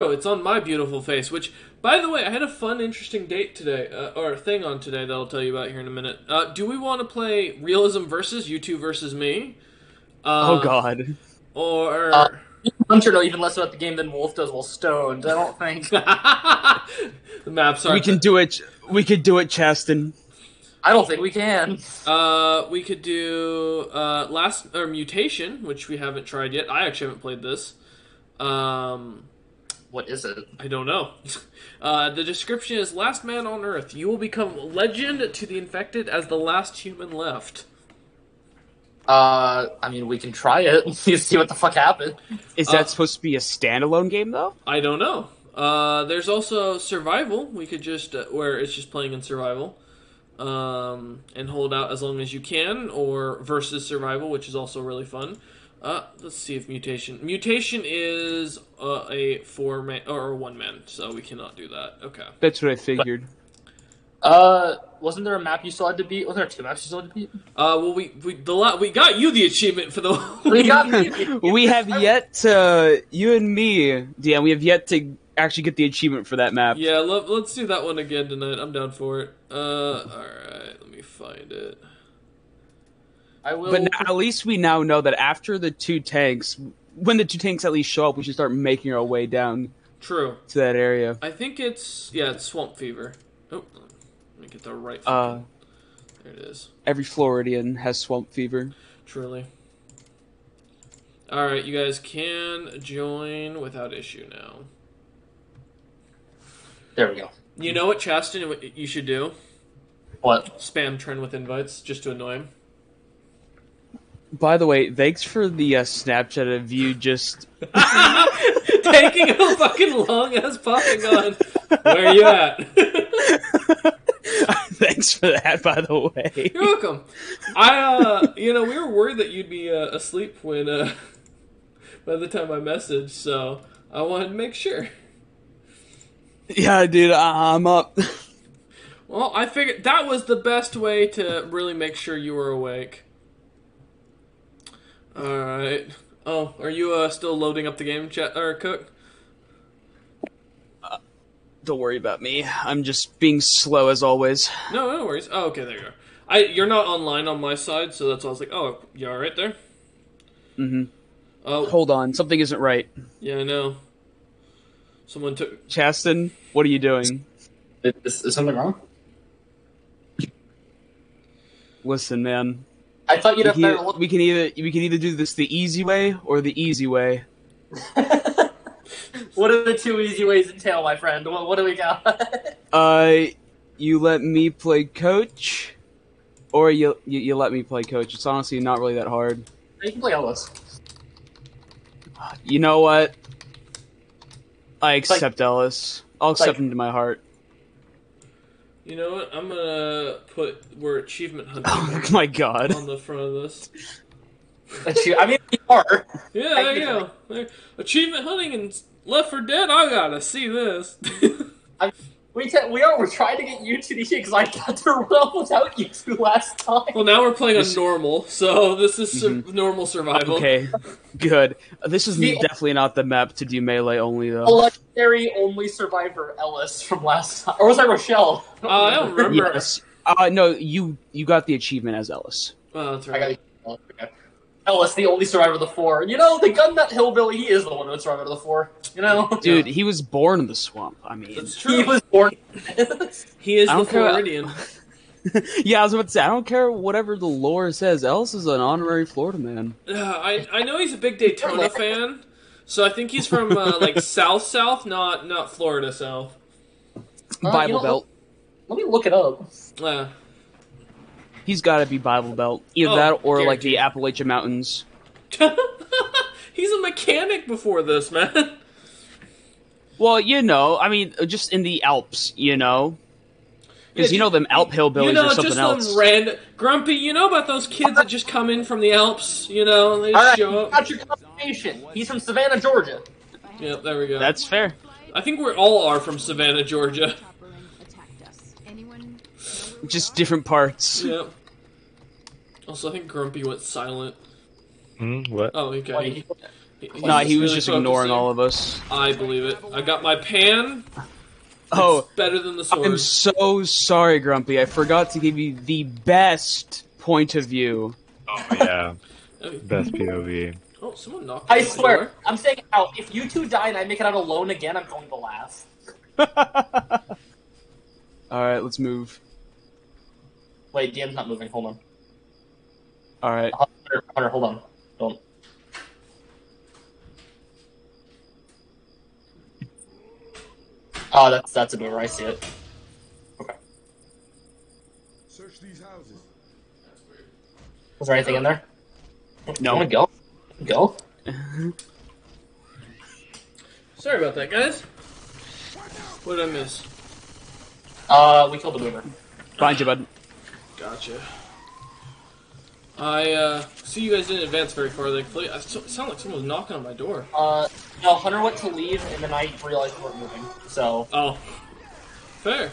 Oh, it's on my beautiful face. Which, by the way, I had a fun, interesting date today, uh, or a thing on today that I'll tell you about here in a minute. Uh, do we want to play realism versus you two versus me? Uh, oh God. Or Uh, Hunter know even less about the game than Wolf does while stoned. I don't think. the maps are. We can do it. We could do it, Chaston. I don't think we can. Uh, we could do uh last or mutation, which we haven't tried yet. I actually haven't played this. Um, What is it? I don't know. Uh, the description is: Last man on Earth. You will become legend to the infected as the last human left. Uh, I mean, we can try it and see what the fuck happened. Is Uh, that supposed to be a standalone game though? I don't know. Uh, there's also survival. We could just uh, where it's just playing in survival, um, and hold out as long as you can, or versus survival, which is also really fun. Uh, let's see if mutation mutation is uh, a four man or a one man, so we cannot do that. Okay. That's what I figured. Uh, wasn't there a map you still had to beat? Wasn't there two maps you still had to beat? Uh, well, we we the la- we got you the achievement for the We got me. we have yet to you and me, Dan. We have yet to actually get the achievement for that map. Yeah, let, let's do that one again tonight. I'm down for it. Uh, all right, let me find it. I will. But now, at least we now know that after the two tanks, when the two tanks at least show up, we should start making our way down True. to that area. I think it's yeah, it's swamp fever. Oh, let me get the right. Uh, there it is. every Floridian has swamp fever. Truly. All right, you guys can join without issue now. there we go. You know what, Chaston? What you should do? What? Spam trend with invites just to annoy him. By the way, thanks for the uh, Snapchat of you just Taking a fucking long ass popping on. Where are you at? thanks for that. By the way, You're welcome. I, uh, you know, we were worried that you'd be uh, asleep when, uh, by the time I messaged, so I wanted to make sure. yeah, dude, I'm up. Well, I figured that was the best way to really make sure you were awake. All right. Oh, are you uh, still loading up the game, chat or Cook? Don't worry about me. I'm just being slow as always. No, no worries. Oh, okay, there you go. I you're not online on my side, so that's why I was like, oh, you all right there? Mm-hmm. Oh, Hold on, something isn't right. yeah, I know. Someone took. Chaston, what are you doing? Is, is something wrong? Listen, man. I thought you'd We have better can, look. we can either we can either do this the easy way or the easy way. what are the two easy ways entail, my friend? What, what do we got? Uh, you let me play coach, or you, you you let me play coach. It's honestly not really that hard. you can play Ellis. You know what? I accept Ellis. I'll accept like- him to my heart. You know what? I'm gonna put we're achievement hunting Oh my god. on the front of this. I mean, we are. Yeah, there you go. Achievement hunting and Left 4 Dead. I gotta see this. We te- we are. We're trying to get you to the because I got to run without you two last time. well, now we're playing on normal, so this is sur- normal survival. Okay, good. This is The- definitely not the map to do melee only A though. legendary only survivor Ellis from last time, or was that Rochelle? Uh, I don't remember. Yes. Uh, no, you you got the achievement as Ellis. Oh, that's I right. got okay. Ellis, the only survivor of the four. You know, the gun nut hillbilly. He is the one who survived of the four. You know, Dude, he was born in the swamp. I mean, That's he was born. He is the don't Floridian. yeah, I was about to say, I don't care whatever the lore says. Ellis is an honorary Florida man. Uh, I I know he's a big Daytona fan, so I think he's from uh, like South South, not not Florida South. Uh, you Bible know, Belt. Let me look it up. Uh, He's got to be Bible Belt. Either Oh, that or like the Appalachian Mountains. he's a mechanic before this, man. Well, you know, I mean, uh, just in the Alps, you know, because Yeah, you know them Alp hillbillies You know, or something just else. some random grumpy. You know about those kids that just come in from the Alps? You know, they All right, show up. got your confirmation. He's from Savannah, Georgia. Yep, there we go. That's fair. I think we all are from Savannah, Georgia. Just different parts. Yep. Also, I think Grumpy went silent. Hmm, what? Oh, okay. Wait, Nah, he was just ignoring all of us. I believe it. I got my pan. Oh, It's better than the sword. I'm so sorry, Grumpy. I forgot to give you the best point of view. Oh yeah, best POV. Oh, someone knocked. I swear, door. I'm saying out. If you two die and I make it out alone again, I'm going to laugh. Alright, let's move. Wait, DM's not moving. Hold on. Alright. Hunter, Hunter hold on. Don't. Oh, that's that's a door. I see it. Okay. Search these houses. Was there anything in there? No. You wanna go? Go. Sorry about that, guys. What did I miss? Uh, we killed the mover. Find you, bud. Gotcha. I uh, see you guys didn't advance very far. Like, I so- sound like someone was knocking on my door. Uh, no, Hunter went to leave, and then I realized we weren't moving. So, Oh, fair.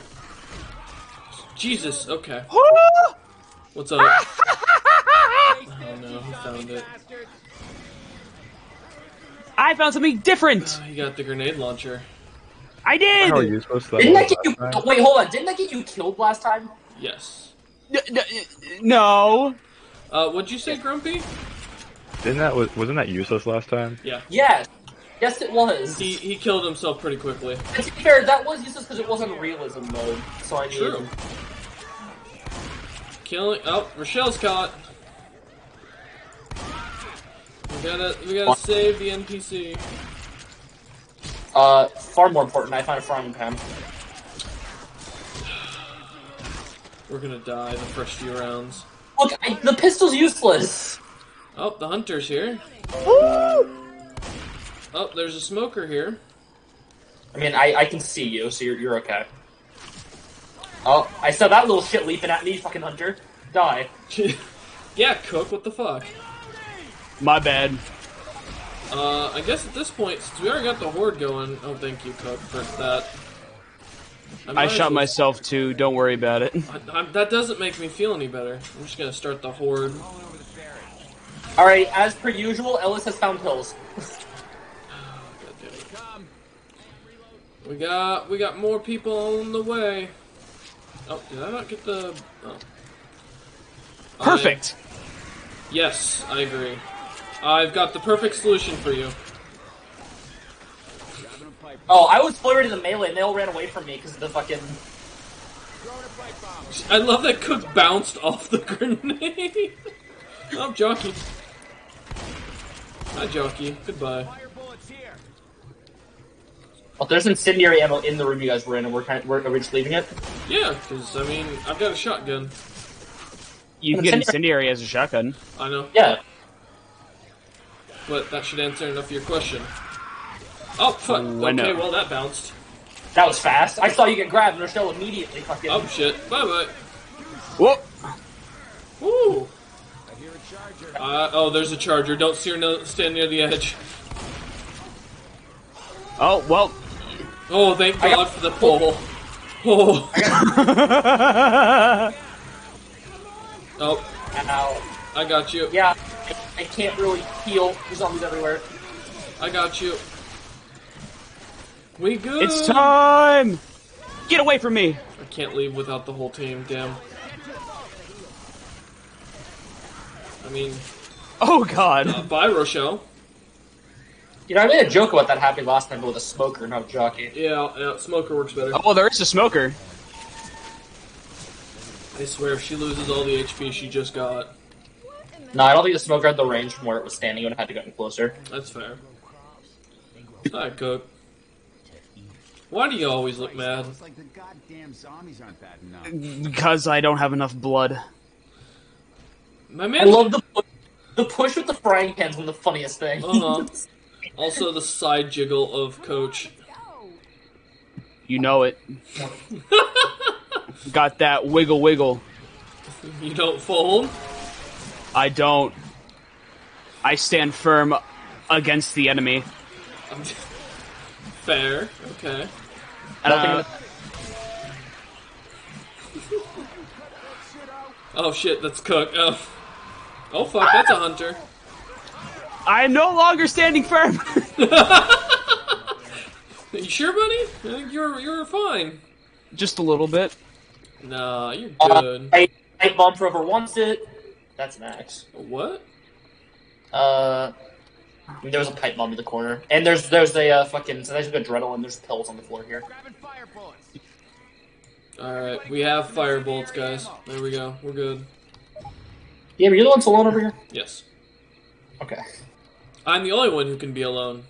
Jesus. Okay. What's up? oh no, he found it. I found something different! Oh, he got the grenade launcher. I did! How are you supposed to? didn't that get you? time? Wait, hold on. Didn't that get you killed last time? Yes. N- n- No. Uh, what'd you say, Grumpy? Didn't that was wasn't that useless last time? Yeah. Yes. Yes, it was. He he killed himself pretty quickly. To be fair, that was useless because it wasn't realism mode. So I True. mean, Killing. Oh, Rochelle's caught. We gotta we gotta save the NPC. uh, far more important, I found a frying pan. We're gonna die the first few rounds. Look, I, the pistol's useless. Oh, the hunter's here. Oh, there's a smoker here. I mean, I, I can see you, so you're, you're okay. Oh, I saw that little shit leaping at me, fucking hunter. Die. yeah, Cook. What the fuck? My bad. Uh, I guess at this point, since we already got the horde going. Oh, thank you, Cook, for that. I might shot well- myself too, don't worry about it. I, I, that doesn't make me feel any better. I'm just gonna start the horde. Alright, as per usual, Ellis has found pills. God damn it. We got we got more people on the way. Oh, did I not get the? Oh. Perfect! I- yes, I agree. I've got the perfect solution for you. Oh, I was flirting the melee and they all ran away from me because of the fucking. I love that Cook bounced off the grenade. oh, Jockey. Hi, Jockey. Goodbye. Oh, there's incendiary ammo in the room you guys were in, and we're kind of, we're, are we just leaving it? Yeah, because I mean, I've got a shotgun. You can get incendiary as a shotgun. I know, Yeah. but that should answer enough of your question. Oh fuck! When, Okay, well that bounced. That was fast. I saw you get grabbed, and Rochelle immediately fucking. Oh shit! Bye bye. Whoa! Woo! I hear a charger. Uh, oh, there's a charger. Don't steer no, stand near the edge. Oh, well. Oh, thank God got- for the pole. Oh, oh, Ow. I got you. Yeah, I, I can't really heal. There's zombies everywhere. I got you. We good? it's time! Get away from me! I can't leave without the whole team. Damn. I mean, Oh god. uh, bye, Rochelle. You know, I made a joke about that happening last time, but with a smoker, not a jockey. Yeah, yeah, smoker works better. Oh, well, there is a smoker. I swear, if she loses all the HP she just got, No, I don't think the smoker had the range from where it was standing. It would have had to get closer. that's fair. Hi, Cook. Why do you always look mad? It's like the goddamn zombies aren't bad enough. Because I don't have enough blood. My I love the pu- the push with the frying pan's one of the funniest things. Uh-huh. Also, the side jiggle of Coach. You know it. Got that wiggle wiggle. You don't fold. I don't. I stand firm against the enemy. Fair. Okay. Uh, Oh shit, that's Cook. Oh. Oh fuck, that's a hunter. I'm no longer standing firm. you sure, buddy? I think you're you're fine. Just a little bit. Nah, you're Uh, good. I, I bump for whoever wants it. That's max. what? Uh, there's a pipe bomb in the corner, and there's there's a uh, fucking so there's adrenaline. There's pills on the floor here. Grabbing fire bullets. All right, we have fire bolts, guys. There we go. We're good. Yeah, but you're the one alone over here. Yes, Okay. I'm the only one who can be alone.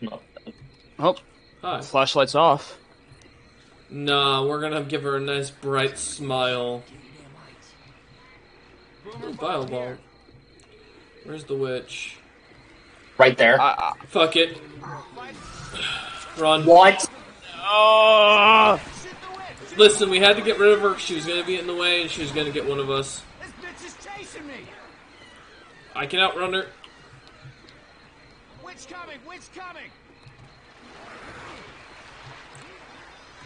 No. Oh, Hi. flashlight's off. Nah, we're gonna give her a nice bright smile. Ooh, Bile ball. Where's the witch? Right there. I, Fuck it. Run. what? Oh, Listen, we had to get rid of her. She was gonna be in the way, and she was gonna get one of us. This bitch is chasing me. I can outrun her. Witch coming. Witch coming.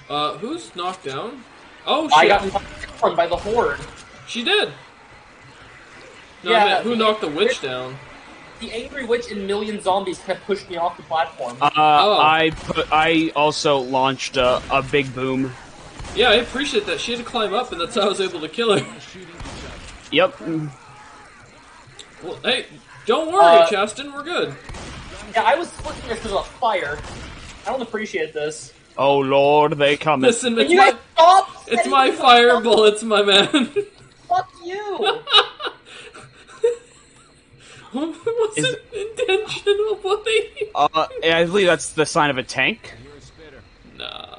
Uh, who's knocked down? Oh I got knocked down by the horde. She did. No, I Yeah, meant, who the- knocked the witch down? The angry witch and million zombies have pushed me off the platform. uh, Oh. I put. I also launched a, a big boom. Yeah, I appreciate that. She had to climb up, and that's how I was able to kill her. Yep. Well, hey, don't worry, Uh, Chaston. We're good. yeah, I was splitting this because of fire. I don't appreciate this. Oh lord, they come. Listen, Can it's you guys my stop? it's my fire bullets, my man. Fuck you. What's Is- it intentional, buddy? Uh, I believe that's the sign of a tank. Nah,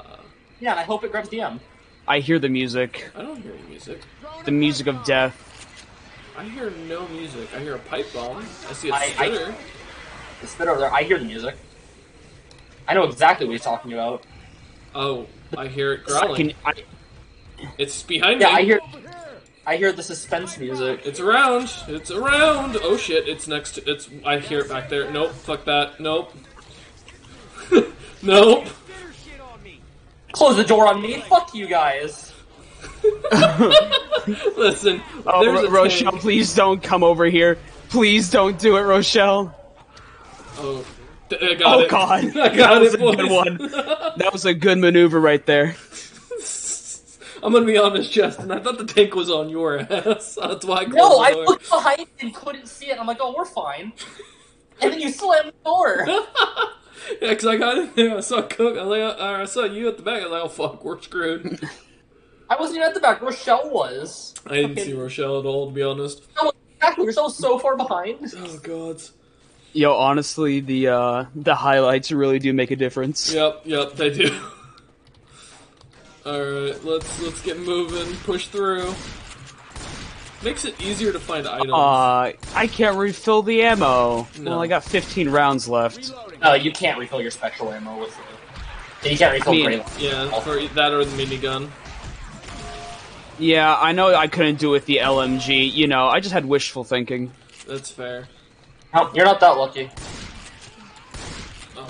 yeah, and I hope it grabs DM. I hear the music. I don't hear any music. The music of death. I hear no music. I hear a pipe bomb. I see a I- I- spitter. The spit over there. I hear the music. I know exactly what he's talking about. Oh, I hear it growling. Can, I, It's behind Yeah, me. I hear. I hear the suspense music. It's around. It's around. Oh shit! It's next. To, it's. I hear it back there. Nope. Fuck that. Nope. nope. Close the door on me. Fuck you guys. Listen. oh, there's a Ro- Rochelle, tank. please don't come over here. Please don't do it, Rochelle. Oh, th- I got Oh it. god, I that got was it, a good one. That was a good maneuver right there. I'm gonna be honest, Justin. I thought the tank was on your ass. That's why I closed No, the I looked behind and couldn't see it. I'm like, oh, we're fine. And then you slammed the door. Yeah, because I got in there. I saw Cook. I, was like, uh, I saw you at the back. I was like, oh fuck, we're screwed. I wasn't even at the back. Rochelle was. I didn't Okay. see Rochelle at all, to be honest. No, exactly. Rochelle was so far behind. Oh god. Yo, honestly, the uh, the highlights really do make a difference. Yep, yep, they do. Alright, let's let's get moving, push through. Makes it easier to find items. Uh, I can't refill the ammo. No. Well, I got 15 rounds left. No, you can't refill your special ammo with it. You can't refill I mean, gray. yeah, for that or the minigun. Yeah, I know I couldn't do it with the LMG. You know, I just had wishful thinking. That's fair. No, you're not that lucky.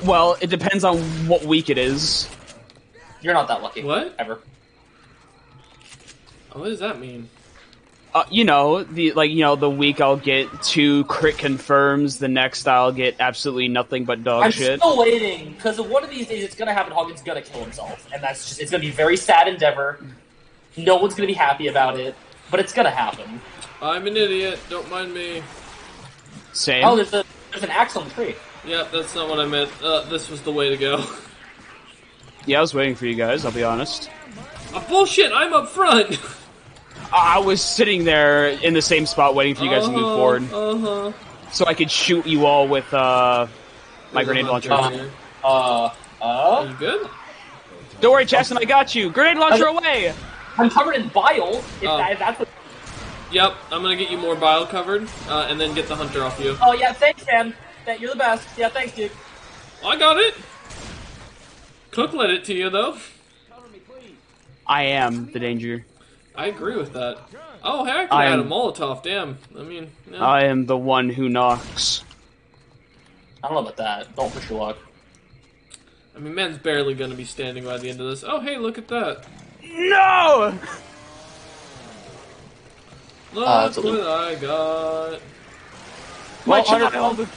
Well, it depends on what week it is. You're not that lucky. What? Ever. Oh, what does that mean? Uh, you know, the like you know the week I'll get two crit confirms, the next I'll get absolutely nothing but dog I'm shit. still waiting because one of these days it's gonna happen. Hogan's gonna kill himself, and that's just it's gonna be a very sad endeavor. No one's gonna be happy about it, but it's gonna happen. I'm an idiot. Don't mind me. Same. Oh, there's a there's an axe on the tree. Yep, that's not what I meant. Uh, this was the way to go. yeah, I was waiting for you guys. I'll be honest. oh, bullshit! I'm up front. I I was sitting there in the same spot waiting for you guys to move forward, Uh huh. so I could shoot you all with uh, my grenade launcher. Uh, Uh, uh. you good? Don't worry, Chaston, I got you. Grenade launcher away. I'm covered in bile. If, Oh. that, that's what. Yep. I'm gonna get you more bile covered, uh, and then get the hunter off you. Oh yeah, thanks, man. That you're the best. Yeah, thanks, dude. I got it. Cook let it to you though. I am the danger. I agree with that. Oh, heck, I could I add a Molotov. Damn. I mean, yeah. I am the one who knocks. I don't know about that. Don't push your luck. I mean, man's barely gonna be standing by the end of this. Oh, hey, look at that. No! Look Uh, it's a what I got. My Well, Hunter- child!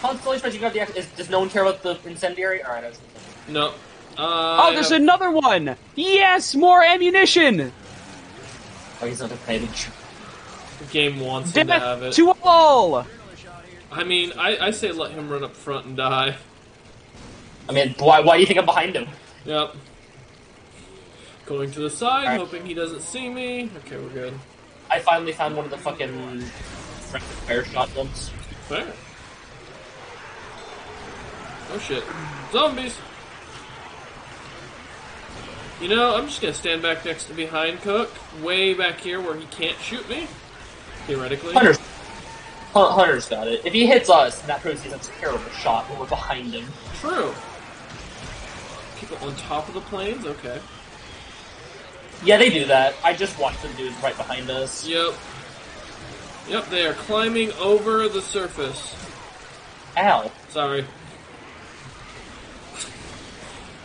Constellation, you got the. Is, does no one care about the incendiary? All right. I was, No. Uh, Oh, there's another one! Yes, more ammunition! oh, he's not a page. The game wants him to have Death it. to all! I mean, I, I say let him run up front and die. I mean, why? Why do you think I'm behind him? Yep. Going to the side, Alright. hoping he doesn't see me. Okay, we're good. I finally found one of the fucking rapid fire shotguns. Fair. Oh shit. Zombies! You know, I'm just gonna stand back next to behind Cook, way back here where he can't shoot me. Theoretically. Hunter's, Hunter's got it. If he hits us, that proves he's a terrible shot when we're behind him. True. People on top of the planes? Okay. Yeah, they do that. I just watched them do it right behind us. Yep. Yep, they are climbing over the surface. Ow. Sorry.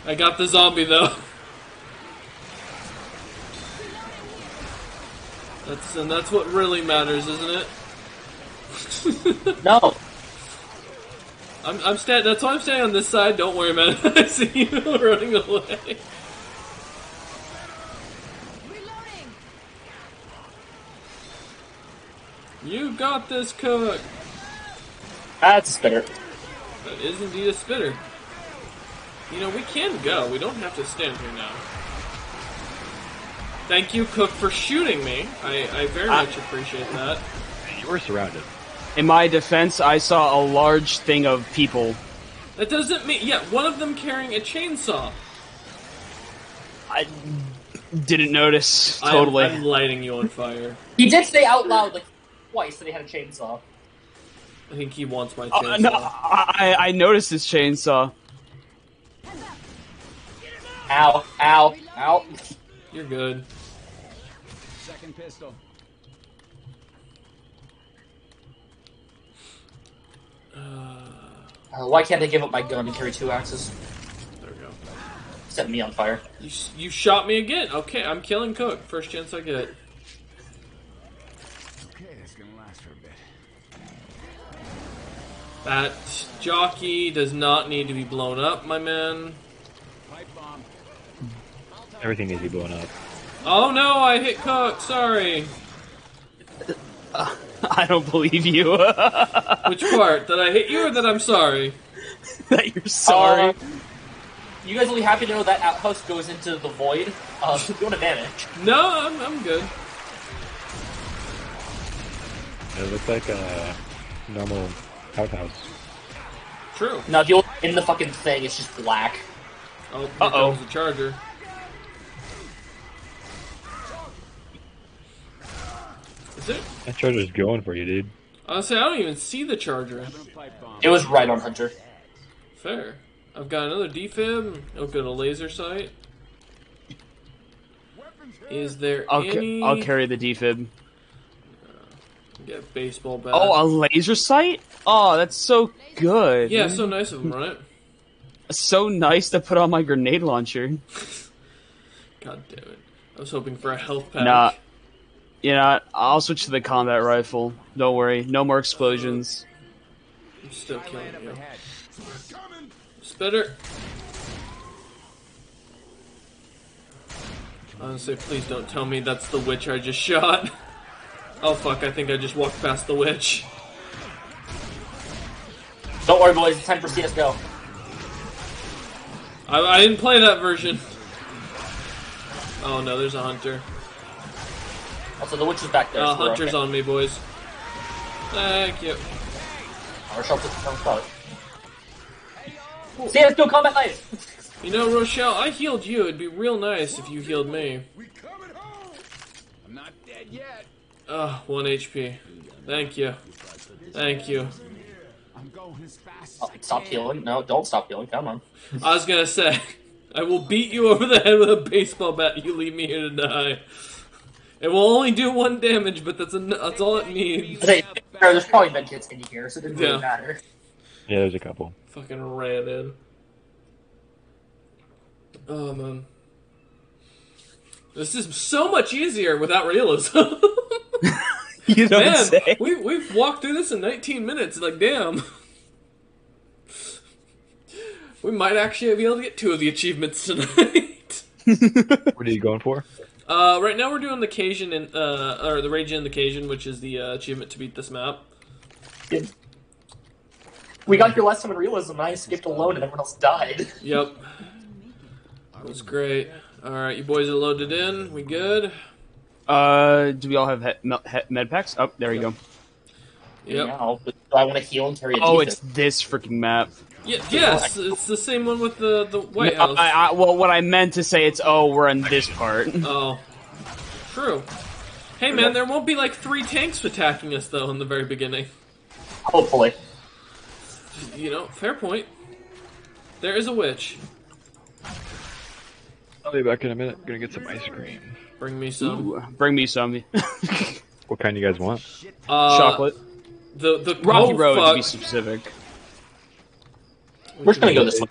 I got the zombie though. That's and that's what really matters, isn't it? No. I'm I'm sta- that's why I'm staying on this side. Don't worry, man. I see you running away. Reloading. You got this, Cook. That's a spitter. That is indeed a spitter. You know, we can go. We don't have to stand here now. Thank you, Cook, for shooting me. I, I very Ah. much appreciate that. You were surrounded. In my defense, I saw a large thing of people. That doesn't mean. Yeah, one of them carrying a chainsaw. I didn't notice. I'm- Totally. I'm, lighting you on fire. He did say out loud like twice that he had a chainsaw. I think he wants my Uh, chainsaw. no, I, I noticed his chainsaw. Ow, ow, ow. You're good. Second pistol. Uh, why can't I give up my gun and carry two axes? There we go. Set me on fire. You, you shot me again. Okay, I'm killing Cook. First chance I get. Okay, that's gonna last for a bit. That jockey does not need to be blown up, my man. Pipe bomb. Everything needs to be blown up. Oh no, I hit Cook. Sorry. I don't believe you. Which part? That I hit you or that I'm sorry? that you're sorry. Uh, you guys will be happy to know that outhouse goes into the void. Uh, you want to damage. No, I'm, I'm good. It looks like a normal outhouse. True. Now, if you look in the fucking thing, it's just black. Oh, here Uh-oh. the charger. Is it? That charger's going for you, dude. Honestly, I don't even see the charger. Having a pipe bomb. It was right on Hunter. Fair. I've got another defib. I've got a laser sight. Is there I'll, ca- any? I'll carry the defib. Get baseball bat. Oh, a laser sight? Oh, that's so good. yeah, so nice of him, right? So nice to put on my grenade launcher. God damn it! I was hoping for a health pack. Nah. You know, I'll switch to the combat rifle. Don't worry, no more explosions. I'm still killing Thailand up you. ahead. Spitter. Honestly, please don't tell me that's the witch I just shot. Oh fuck, I think I just walked past the witch. Don't worry, boys. It's time for CS:GO. I, I didn't play that version. Oh no, there's a hunter. Also, the witch is back there. Uh, so hunter's okay. on me, boys. Thank you. Rochelle shelter's on spot. CS:GO combat knife. You know, Rochelle, I healed you. It'd be real nice if you healed me. We coming home. I'm not dead yet. Ugh, 1 HP. Thank you. Thank you. I'm going as fast Oh, as I stop healing. No, don't stop healing. Come on. I was gonna say, I will beat you over the head with a baseball bat. You leave me here to die. It will only do one damage, but that's en- that's all it needs. Hey, there's probably been kits in here, so it doesn't Yeah. really matter. Yeah, there's a couple. Fucking ran in. Oh man, this is so much easier without realism. You don't Man, say. we we've walked through this in 19 minutes. Like, damn. we might actually be able to get two of the achievements tonight. What are you going for? Uh, right now we're doing the Cajun and uh, or the Rage in the Cajun, which is the uh, achievement to beat this map. We got your last time in realism, and I skipped alone, and everyone else died. Yep. That was great. All right, you boys are loaded in. We good? Uh, do we all have he- he- med packs? Oh, there you go. Yep. Now, but do I want to heal and carry a Oh, defense? it's this freaking map. Yeah, yes, it's the same one with the the White No, House. I, I, well, what I meant to say, it's oh, we're in this part. Oh, true. Hey man, there won't be like three tanks attacking us though in the very beginning. Hopefully. You know, fair point. There is a witch. I'll be back in a minute. Gonna get some ice cream. Bring me some Ooh, bring me some What kind you guys want? uh, chocolate. The the Rocky oh, Road, to be specific. We're just gonna go this way.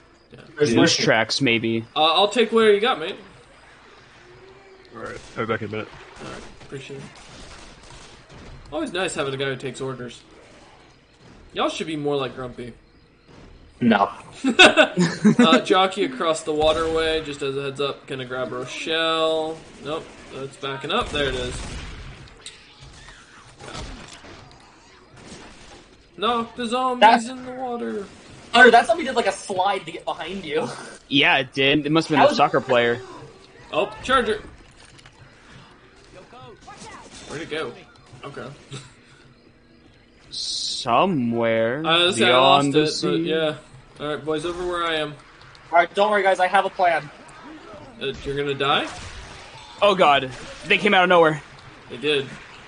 There's Loose Lucian. tracks, maybe. Uh, I'll take where you got, mate. Alright, I'll be back in a minute. Alright, appreciate it. Always nice having a guy who takes orders. Y'all should be more like Grumpy. No. uh, jockey across the waterway, just as a heads up, gonna grab Rochelle. Nope, that's backing up. There it is. No, the zombies That's- in the water. Hunter, that zombie did like a slide to get behind you. Yeah, it did. It must have been That the soccer player. Oh, charger. Where'd it go? Okay. Somewhere I was I lost beyond the it, sea. yeah. All right, boys, over where I am. Alright, don't worry, guys, I have a plan. Uh, you're gonna die. Oh god, they came out of nowhere. They did.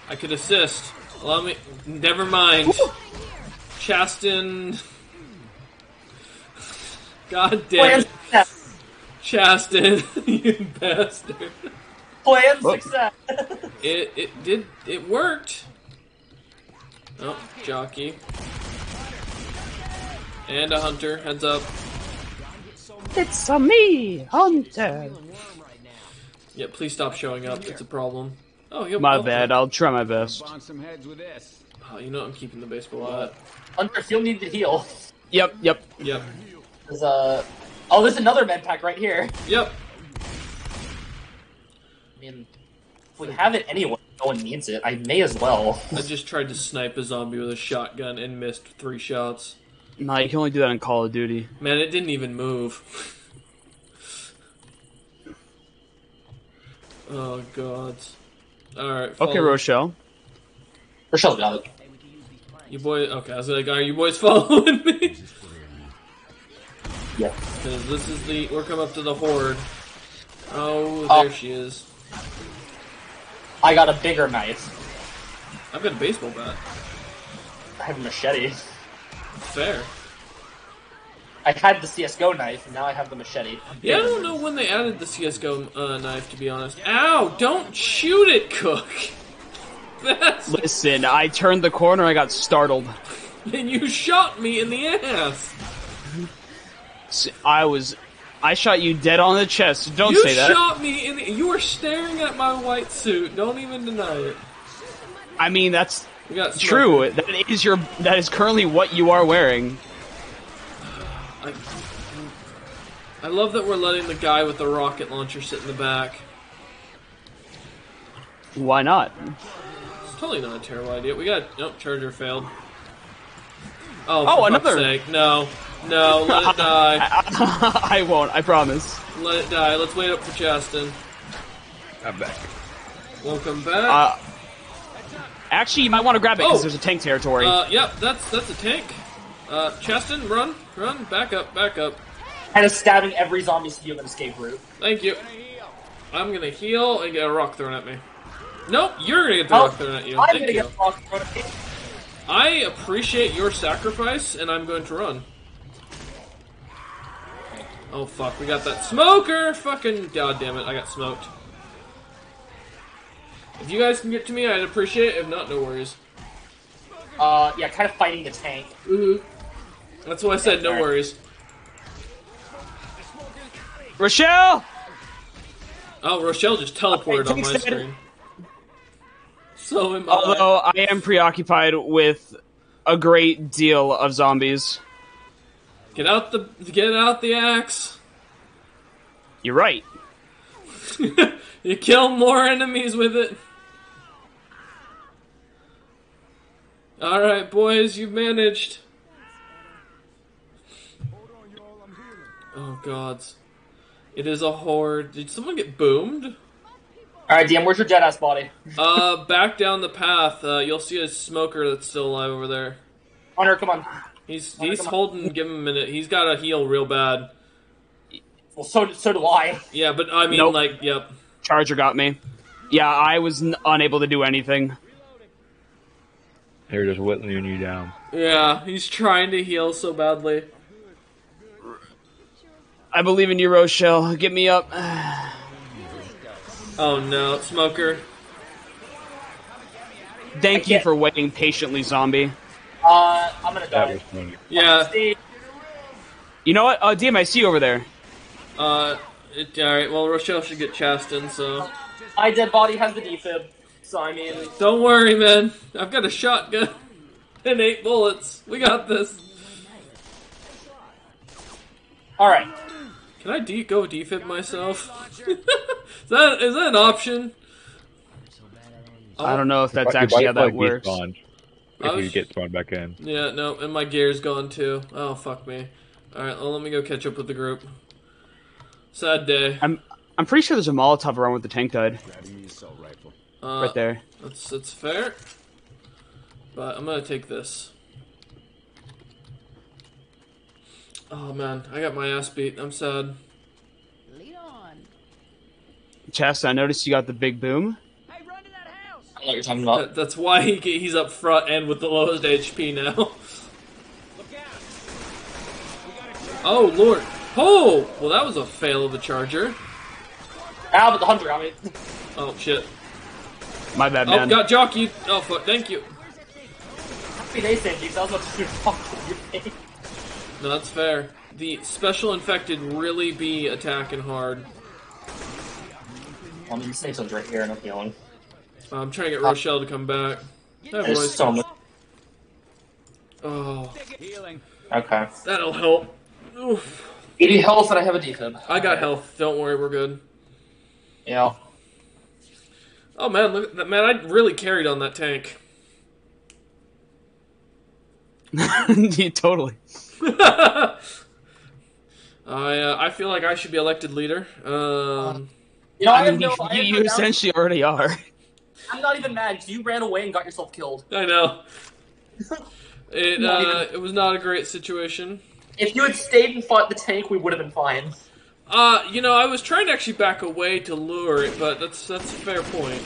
I could assist. Allow me. Never mind. Chaston. God damn Plan it. success. Chaston, you bastard. Plan Whoop. success. It it did it worked. Oh, jockey. And a hunter, heads up. It's a me, Hunter. Yeah, please stop showing up. It's a problem. Oh, yep. My bad. I'll try my best. Some heads with this. Oh, you know I'm keeping the baseball bat. Hunter, if you'll need to heal. Yep, yep. Yep. There's uh Oh, there's another med pack right here. Yep. I mean, if we have it anyway, no one needs it. I may as well. I just tried to snipe a zombie with a shotgun and missed three shots. Nah, you can only do that in Call of Duty. Man, it didn't even move. oh god. Alright. Okay, Rochelle. Rochelle's got it. You boy okay, I was like, are you boys following me? Yeah. Because this is the we're coming up to the horde. Oh, Oh. there she is. I got a bigger knife. I've got a baseball bat. I have a machete. Fair. I had the CSGO knife, and now I have the machete. Yeah, I don't know when they added the CS:GO uh, knife. To be honest. Ow! Don't shoot it, Cook. That's Listen, I turned the corner, I got startled. and you shot me in the ass. I was. I shot you dead on the chest. Don't you say that. You shot me in the. You were staring at my white suit. Don't even deny it. I mean, that's We got smoke. true. That is your. That is currently what you are wearing. I, I love that we're letting the guy with the rocket launcher sit in the back. Why not? It's totally not a terrible idea. We got nope, charger failed. Oh, Oh, another- sake. No, no, let it die. I won't. I promise. Let it die. Let's wait up for Chaston. I'm back. Welcome back. Uh, actually, you might want to grab it because Oh. there's a tank territory. Uh, yep, that's that's a tank. Uh, Chaston, run, run, back up, back up. And is stabbing every zombie to an escape route. Thank you. I'm gonna heal and get a rock thrown at me. Nope, you're gonna get the Oh, rock thrown at you. I'm Thank gonna you. get rock thrown at me. I appreciate your sacrifice, and I'm going to run. Oh fuck, we got that smoker! Fucking god damn it, I got smoked. If you guys can get to me, I'd appreciate it. If not, no worries. Uh, yeah, kind of fighting the tank. Ooh. That's why I said no worries. Rochelle. Oh, Rochelle just teleported Okay, on my thanks, screen. So am I. Although I am preoccupied with a great deal of zombies. Get out the get out the axe. You're right. you kill more enemies with it. All right, boys, you've managed. Oh gods, it is a horde. Did someone get boomed? All right, DM, where's your dead ass body? Uh, back down the path. Uh, you'll see a smoker that's still alive over there. Hunter, come on. He's he's come on? holding. Give him a minute. He's got to heal real bad. Well, so so do I. Yeah, but I mean, Nope. like, yep. Charger got me. Yeah, I was n- unable to do anything. They're just whittling you down. Yeah, he's trying to heal so badly. I believe in you, Rochelle. Get me up. Oh no, smoker. Thank you for waiting patiently, zombie. Uh, I'm gonna That die. was funny. Yeah. Steve, You know what? Uh, DM, I see you over there. Uh, it, all right. Well, Rochelle should get Chasten, so my dead body has the defib. So I mean, don't worry, man. I've got a shotgun and eight bullets. We got this. all right. Can I de- go defib myself? is that is that an option? I don't know if that's actually how that works. despawn I If you get spawned back in. Yeah, no, and my gear's gone too. Oh fuck me. All right, well, let me go catch up with the group. Sad day. I'm I'm pretty sure there's a Molotov around with the tank died Grabbing the assault rifle. Uh, right there. That's that's fair. But I'm gonna take this. Oh man, I got my ass beat. I'm sad. Lead on. Chest, I noticed you got the big boom. Hey, run to that house. I know what you're talking about. That, that's why he he's up front and with the lowest HP now. oh lord. Oh, well that was a fail of the charger. Ah, but the hunter got me. Oh shit. My bad, man. Oh, got jockeyed. Oh fuck. Thank you. Happy day, Sandy. 'cause I was about to shoot fuck. No, that's fair. The special infected really be attacking hard. Well, the safe zone's right here, and I'm healing. I'm trying to get Rochelle to come back. Hi, There's boys. so much. Oh, Healing. Okay. that'll help. Oof. 80 health, and I have a defib. I got health. Don't worry, we're good. Yeah. Oh man, look at that man! I really carried on that tank. Yeah, totally. I uh, I feel like I should be elected leader. Um, You know, I, I have mean, no. you, I you essentially already are. I'm not even mad because you ran away and got yourself killed. I know. It uh, even- it was not a great situation. If you had stayed and fought the tank, we would have been fine. Uh, you know, I was trying to actually back away to lure it, but that's that's a fair point.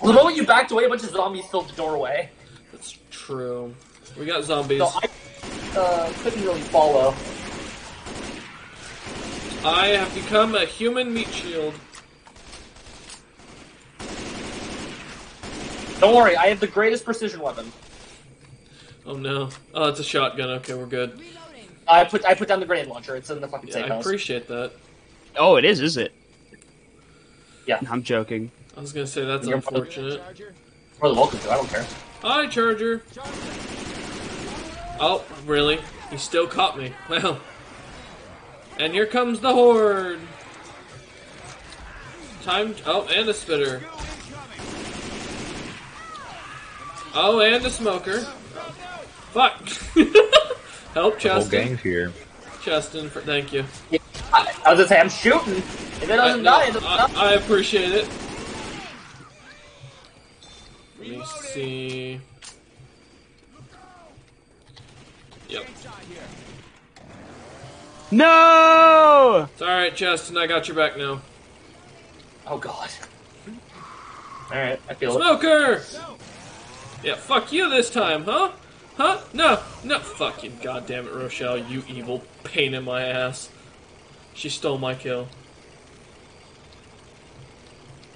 Well, the moment you backed away, a bunch of zombies filled the doorway. That's true. We got zombies. So I uh, couldn't really follow. I have become a human meat shield. Don't worry, I have the greatest precision weapon. Oh no. Oh, it's a shotgun. Okay, we're good. I put I put down the grenade launcher. It's in the fucking Yeah, safe I house. appreciate that. Oh, it is, is it? Yeah. I'm joking. I was gonna say that's You're- unfortunate. Charger. More than welcome to. I don't care. Hi, Charger. Oh, really? You still caught me. Well. And here comes the horde. Time. Oh, and a spitter. Oh, and a smoker. Fuck. Help, The whole gang's here. Cheston, for, thank you. I, I was gonna say I'm shooting. If it I, doesn't no, die, it doesn't I, die. I appreciate it. Let me see. Yep. No! It's alright, Cheston, I got your back now. Oh god. All right, I feel it. Smoker! Yeah, fuck you this time, huh? Huh? No, no, fucking you, goddamn it, Rochelle, you evil pain in my ass. She stole my kill.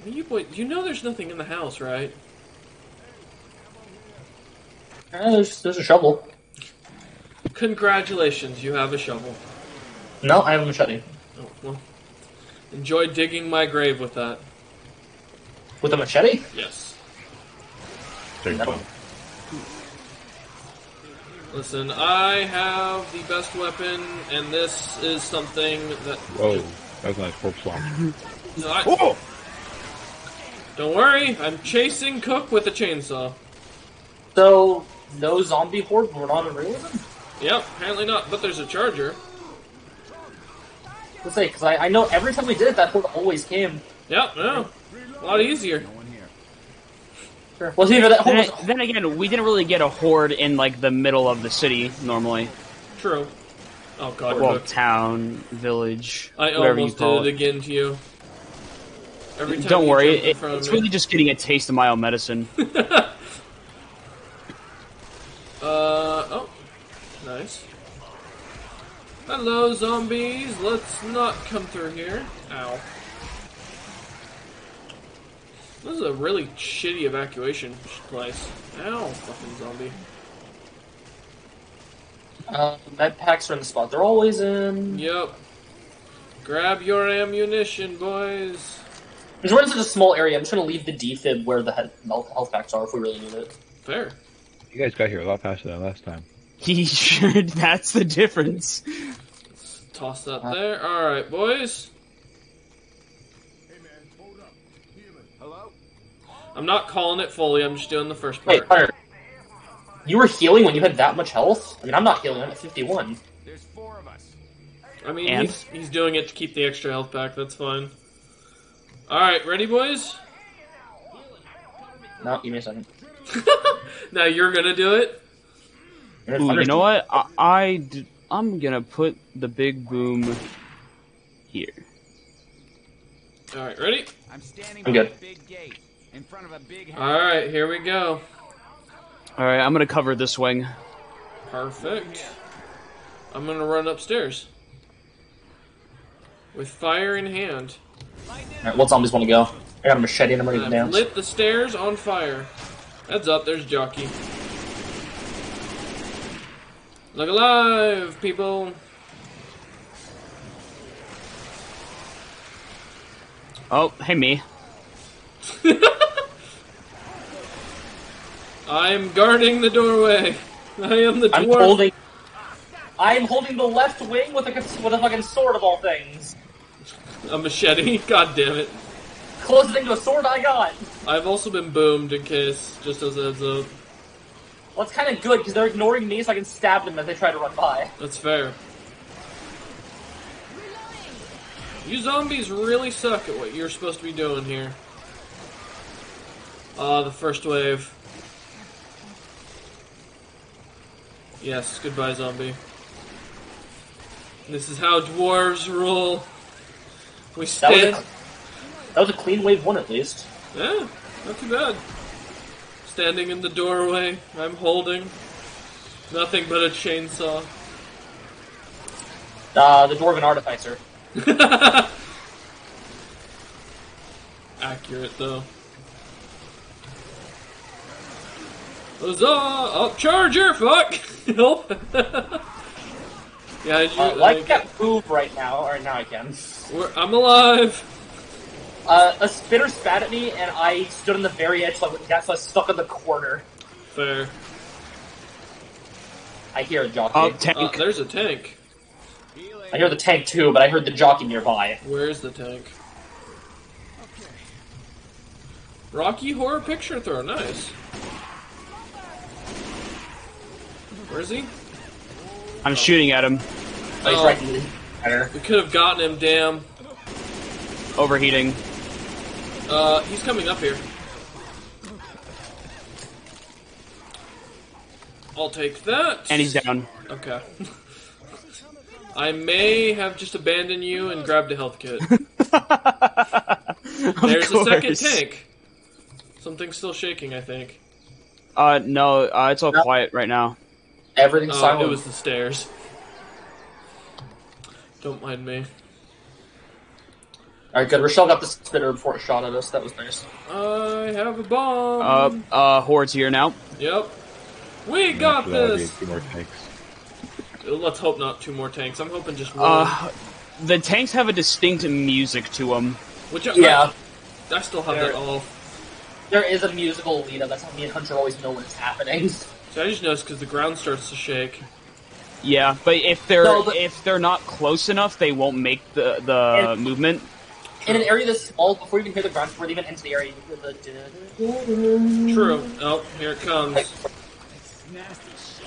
You boy, you know there's nothing in the house, right? Uh, there's, there's a shovel. Congratulations, you have a shovel. No, I have a machete. Oh, well. Enjoy digging my grave with that. With a machete? Yes. There you Listen, I have the best weapon, and this is something that. Whoa, that's nice corpse launch. I- Oh! don't worry, I'm chasing Cook with a chainsaw. So no zombie horde. We're not in real with them. Yep, apparently not, but there's a charger. Let's say because I, I know every time we did it, that horde always came. Yep, no. A lot easier. No one here. Sure. Well, either that Then, was then again, we didn't really get a horde in like the middle of the city normally. True. Oh god, Well, Cook. town, village, I whatever you almost call did it it. again to you. Every time Don't you worry, it, it's me. really just getting a taste of my own medicine. Uh oh, nice. Hello, zombies. Let's not come through here. Ow. This is a really shitty evacuation place. Ow, fucking zombie. uh, med packs are in the spot they're always in. Yep. Grab your ammunition, boys. Because we're in such a small area, I'm just gonna leave the defib where the health health packs are if we really need it. Fair. You guys got here a lot faster than last time. He sure, that's the difference. Toss that there. Alright, boys. I'm not calling it fully, I'm just doing the first Wait, part. Hunter. You were healing when you had that much health? I mean, I'm not healing. I'm at 51. There's four of us. I mean, And? he's, he's doing it to keep the extra health back, that's fine. Alright, ready, boys? No, give me a second. now you're gonna do it? You're Ooh, you know what? I, I d- I'm gonna put the big boom here. Alright, ready? I'm standing I'm by good. a big gate in front of a big. Alright, here we go. All right, I'm gonna cover this wing. Perfect. I'm gonna run upstairs. With fire in hand. Alright, what zombies want to go? I got a machete and I'm ready to I've dance. lit the stairs on fire. Heads up, there's Jockey. Look alive, people. Oh, hey me. I'm guarding the doorway. I am the dwarf. I'm holding. I'm holding the left wing with a with a fucking sword of all things. a machete. God damn it. Closest thing to a sword I got. I've also been boomed in case, just as a heads up. Well, it's kind of good because they're ignoring me, so I can stab them as they try to run by. That's fair. You zombies really suck at what you're supposed to be doing here. Ah, the first wave. Yes, goodbye, zombie. This is how dwarves rule. We That was stand. That was a clean wave one at least. Yeah, not too bad. Standing in the doorway, I'm holding nothing but a chainsaw. Uh, the dwarven artificer. Accurate though. Huzzah! Oh, charger! Fuck! Help! yeah, did you, Uh, well, I like, can't move right now. Or now I can. we're- I'm alive. Uh, a spitter spat at me, and I stood on the very edge, so I, went so I stuck in the corner. Fair. I hear a jockey. Oh, Uh, tank. there's a tank. I hear the tank too, but I heard the jockey nearby. Where's the tank? Okay. Rocky Horror Picture Throw, nice. Where is he? I'm shooting at him. Oh, he's Oh. right in the fire. We could have gotten him, damn. Overheating. Uh, he's coming up here. I'll take that. And he's down. Okay. I may have just abandoned you and grabbed a health kit. There's a second tank. Something's still shaking, I think. Uh, no, uh, it's all No. quiet right now. Everything's Oh, silent. it was the stairs. Don't mind me. Alright, good. Rochelle got the spitter before it shot at us. That was nice. I have a bomb. Uh, uh, horde's here now. Yep. We got After that, we this. two more tanks. Let's hope not two more tanks. I'm hoping just one. Uh, the tanks have a distinct music to them. Which I, Yeah. I still have There- that all. there is a musical lead up. That's how me and Hunter always know when it's happening. So I just noticed because the ground starts to shake. Yeah, but if they're No, but- if they're not close enough, they won't make the the And- movement. In an area this small, before you even hear the ground, before they even enter the area, you hear the. True. Oh, here it comes.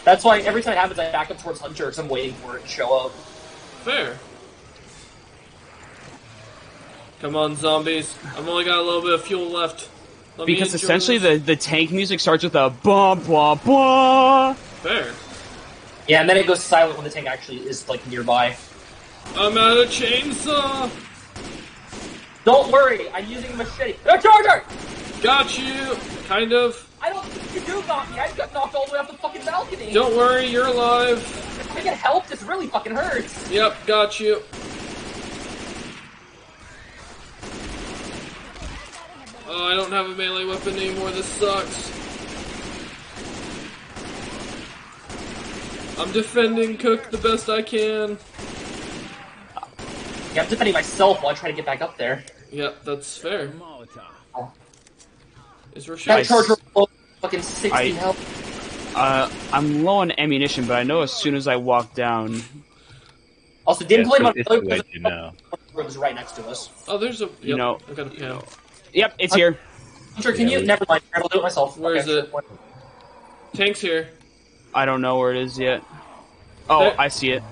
That's why every time it happens, I back up towards Hunter because I'm waiting for it to show up. Fair. Come on, zombies. I've only got a little bit of fuel left. Let Because essentially the, the tank music starts with a blah blah blah. Fair. Yeah, and then it goes silent when the tank actually is like nearby. I'm out of chainsaw. Don't worry, I'm using a machete. A charger! Got you. Kind of. I don't think you do got me. I just got knocked all the way off the fucking balcony. Don't worry, you're alive. If I get help, this really fucking hurts. Yep, got you. Oh, I don't have a melee weapon anymore. This sucks. I'm defending Cook the best I can. Yeah, I'm defending myself while I try to get back up there. Yep, that's fair. Molotov. Is Rochelle? That charger will fucking 60 I- health. Uh, I'm low on ammunition, but I know as soon as I walk down, Also, didn't Yeah, play so my it's to let you the know. room's right next to us. Oh, there's a. Yep, You know- I got a pan. Yep, it's here. Hunter, can Yeah, you? Never mind. I'll do it myself. Where is Okay, it? Tank's here. I don't know where it is yet. Oh, There- I see it.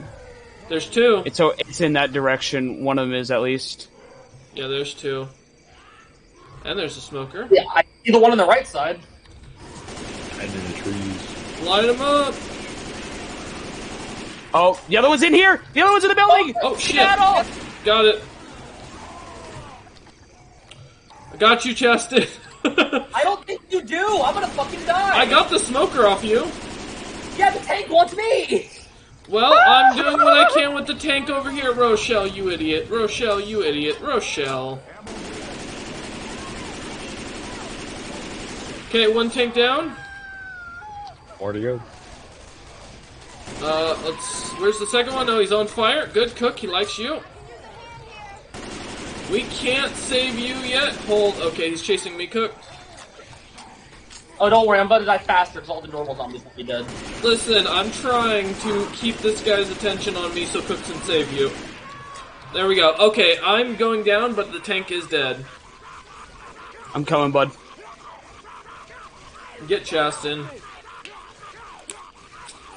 There's two. It's so it's in that direction. One of them is at least. Yeah, there's two. And there's a smoker. Yeah, I see the one on the right side. And in the trees. Light him up. Oh, the other one's in here. The other one's in the building. Oh shit! Get! Got it. Got you, Cheston. I don't think you do. I'm gonna fucking die. I got the smoker off you. Yeah, the tank wants me. Well, I'm doing what I can with the tank over here, Rochelle, you idiot. Rochelle, you idiot. Rochelle. Okay, one tank down. More to go. Uh, let's. Where's the second one? Oh, he's on fire. Good cook. He likes you. We can't save you yet. Hold. Okay, he's chasing me, cook. Oh, don't worry. I'm about to die faster because all the normal zombies will be dead. Listen, I'm trying to keep this guy's attention on me so Cook can save you. There we go. Okay, I'm going down, but the tank is dead. I'm coming, bud. Get Chastin.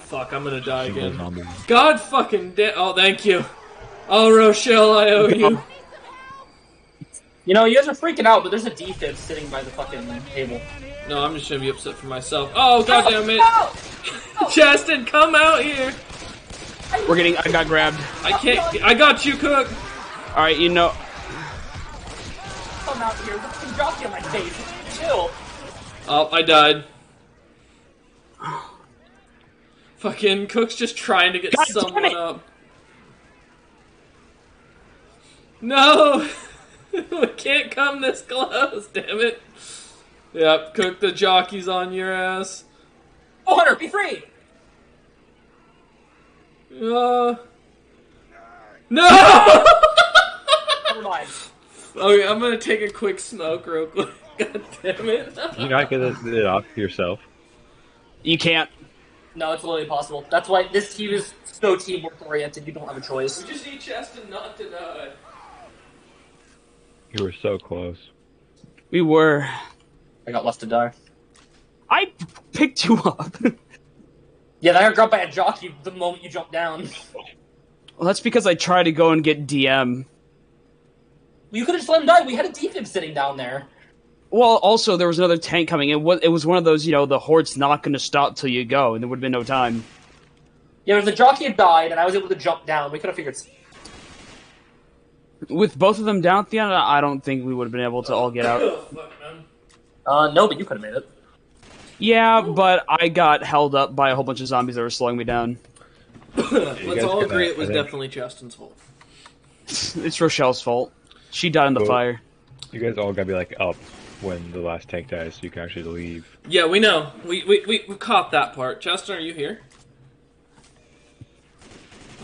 Fuck, I'm gonna die again. God fucking da- Oh, thank you. Oh, Rochelle, I owe you. You know, you guys are freaking out, but there's a defib sitting by the fucking table. No, I'm just gonna be upset for myself. Oh, god damn it. No! Chastin, come out here. We're getting. I got grabbed. I can't. I got you, Cook. All right, you know. Come out here. There's some jockey on my face. Chill. Oh, I died. Fucking Cook's just trying to get God damn someone it. up. No! we can't come this close, damn it. Yep, Cook the jockey's on your ass. Oh, Hunter, be free! Uh... No! Never mind. okay, I'm gonna take a quick smoke real quick. God damn it. You're not get it, it off yourself? You can't. No, it's literally impossible. That's why this team is so teamwork oriented. You don't have a choice. We just need Chest Cheston not to die. You were so close. We were. I got left to die. I picked you up. Yeah, then I got grabbed by a jockey the moment you jumped down. well, that's because I tried to go and get DM. You could have just let him die. We had a defib sitting down there. Well, also there was another tank coming. It was it was one of those, you know, the horde's not going to stop till you go, and there would have been no time. Yeah, the jockey had died, and I was able to jump down. We could have figured. With both of them down at the end, I don't think we would have been able to all get out. Uh, no, but you could have made it. Yeah, but I got held up by a whole bunch of zombies that were slowing me down. Let's all agree that, it was definitely Justin's fault. It's Rochelle's fault. She died in the Cool. fire. You guys all gotta be like up when the last tank dies so you can actually leave. Yeah, we know. We we we, we caught that part. Justin, are you here?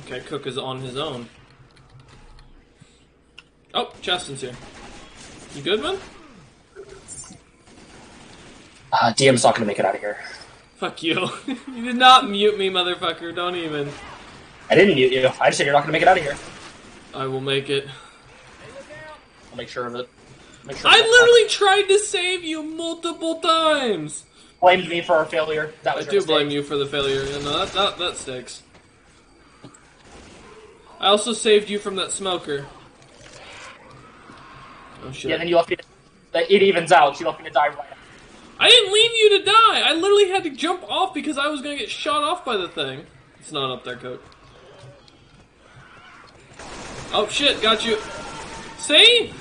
Okay, Cook is on his own. Oh, Justin's here. You good, man? Uh, DM's not gonna make it out of here. Fuck you. you did not mute me, motherfucker. Don't even. I didn't mute you. I just said you're not gonna make it out of here. I will make it. I'll make sure of it. Make sure I literally tried to save you multiple times. blamed me for our failure. That I do your blame you for the failure. Yeah, no, that, that, that sticks. I also saved you from that smoker. Oh shit. Yeah, then you left me. To, that it evens out. You left me to die right. I didn't leave you to die! I literally had to jump off because I was gonna get shot off by the thing. It's not up there, Coke. Oh shit, got you. See?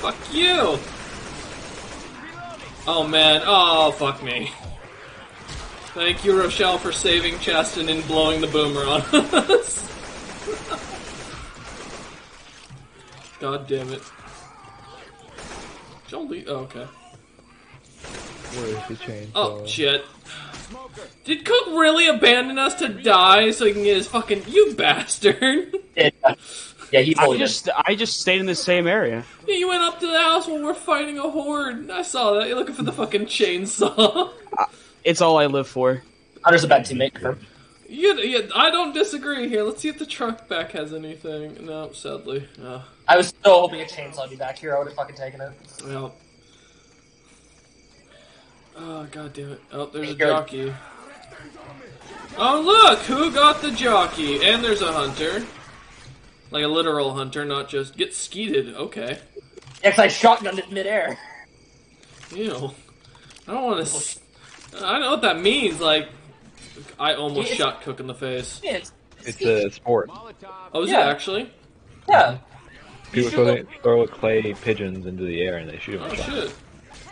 Fuck you! Oh man, oh fuck me. Thank you, Rochelle, for saving Chaston and blowing the boomer on us. God damn it. Jolie, oh, okay. Where's the chain? Oh shit. Did Cook really abandon us to die so he can get his fucking you bastard? Yeah, yeah he I fully just I just stayed in the same area. yeah, you went up to the house while we're fighting a horde. I saw that. You're looking for the fucking chainsaw. It's all I live for. Hunter's a bad teammate. confirmed. You, you, I don't disagree here. Let's see if the truck back has anything. No, sadly. Oh, I was so hoping a chainsaw would be back here. I would have fucking taken it. well. Oh god damn it. Oh, there's a Hey, Gary. jockey. Oh look! Who got the jockey? And there's a hunter. Like a literal hunter, not just get skeeted. Okay. Yeah, 'cause I shotgunned it midair. Ew. I don't want to. Oh, I don't know what that means. Like, I almost It's- shot Cook in the face. It's, It's a sport. Oh, is Yeah. it actually? yeah. People throw, throw clay pigeons into the air and they shoot them. Oh shit.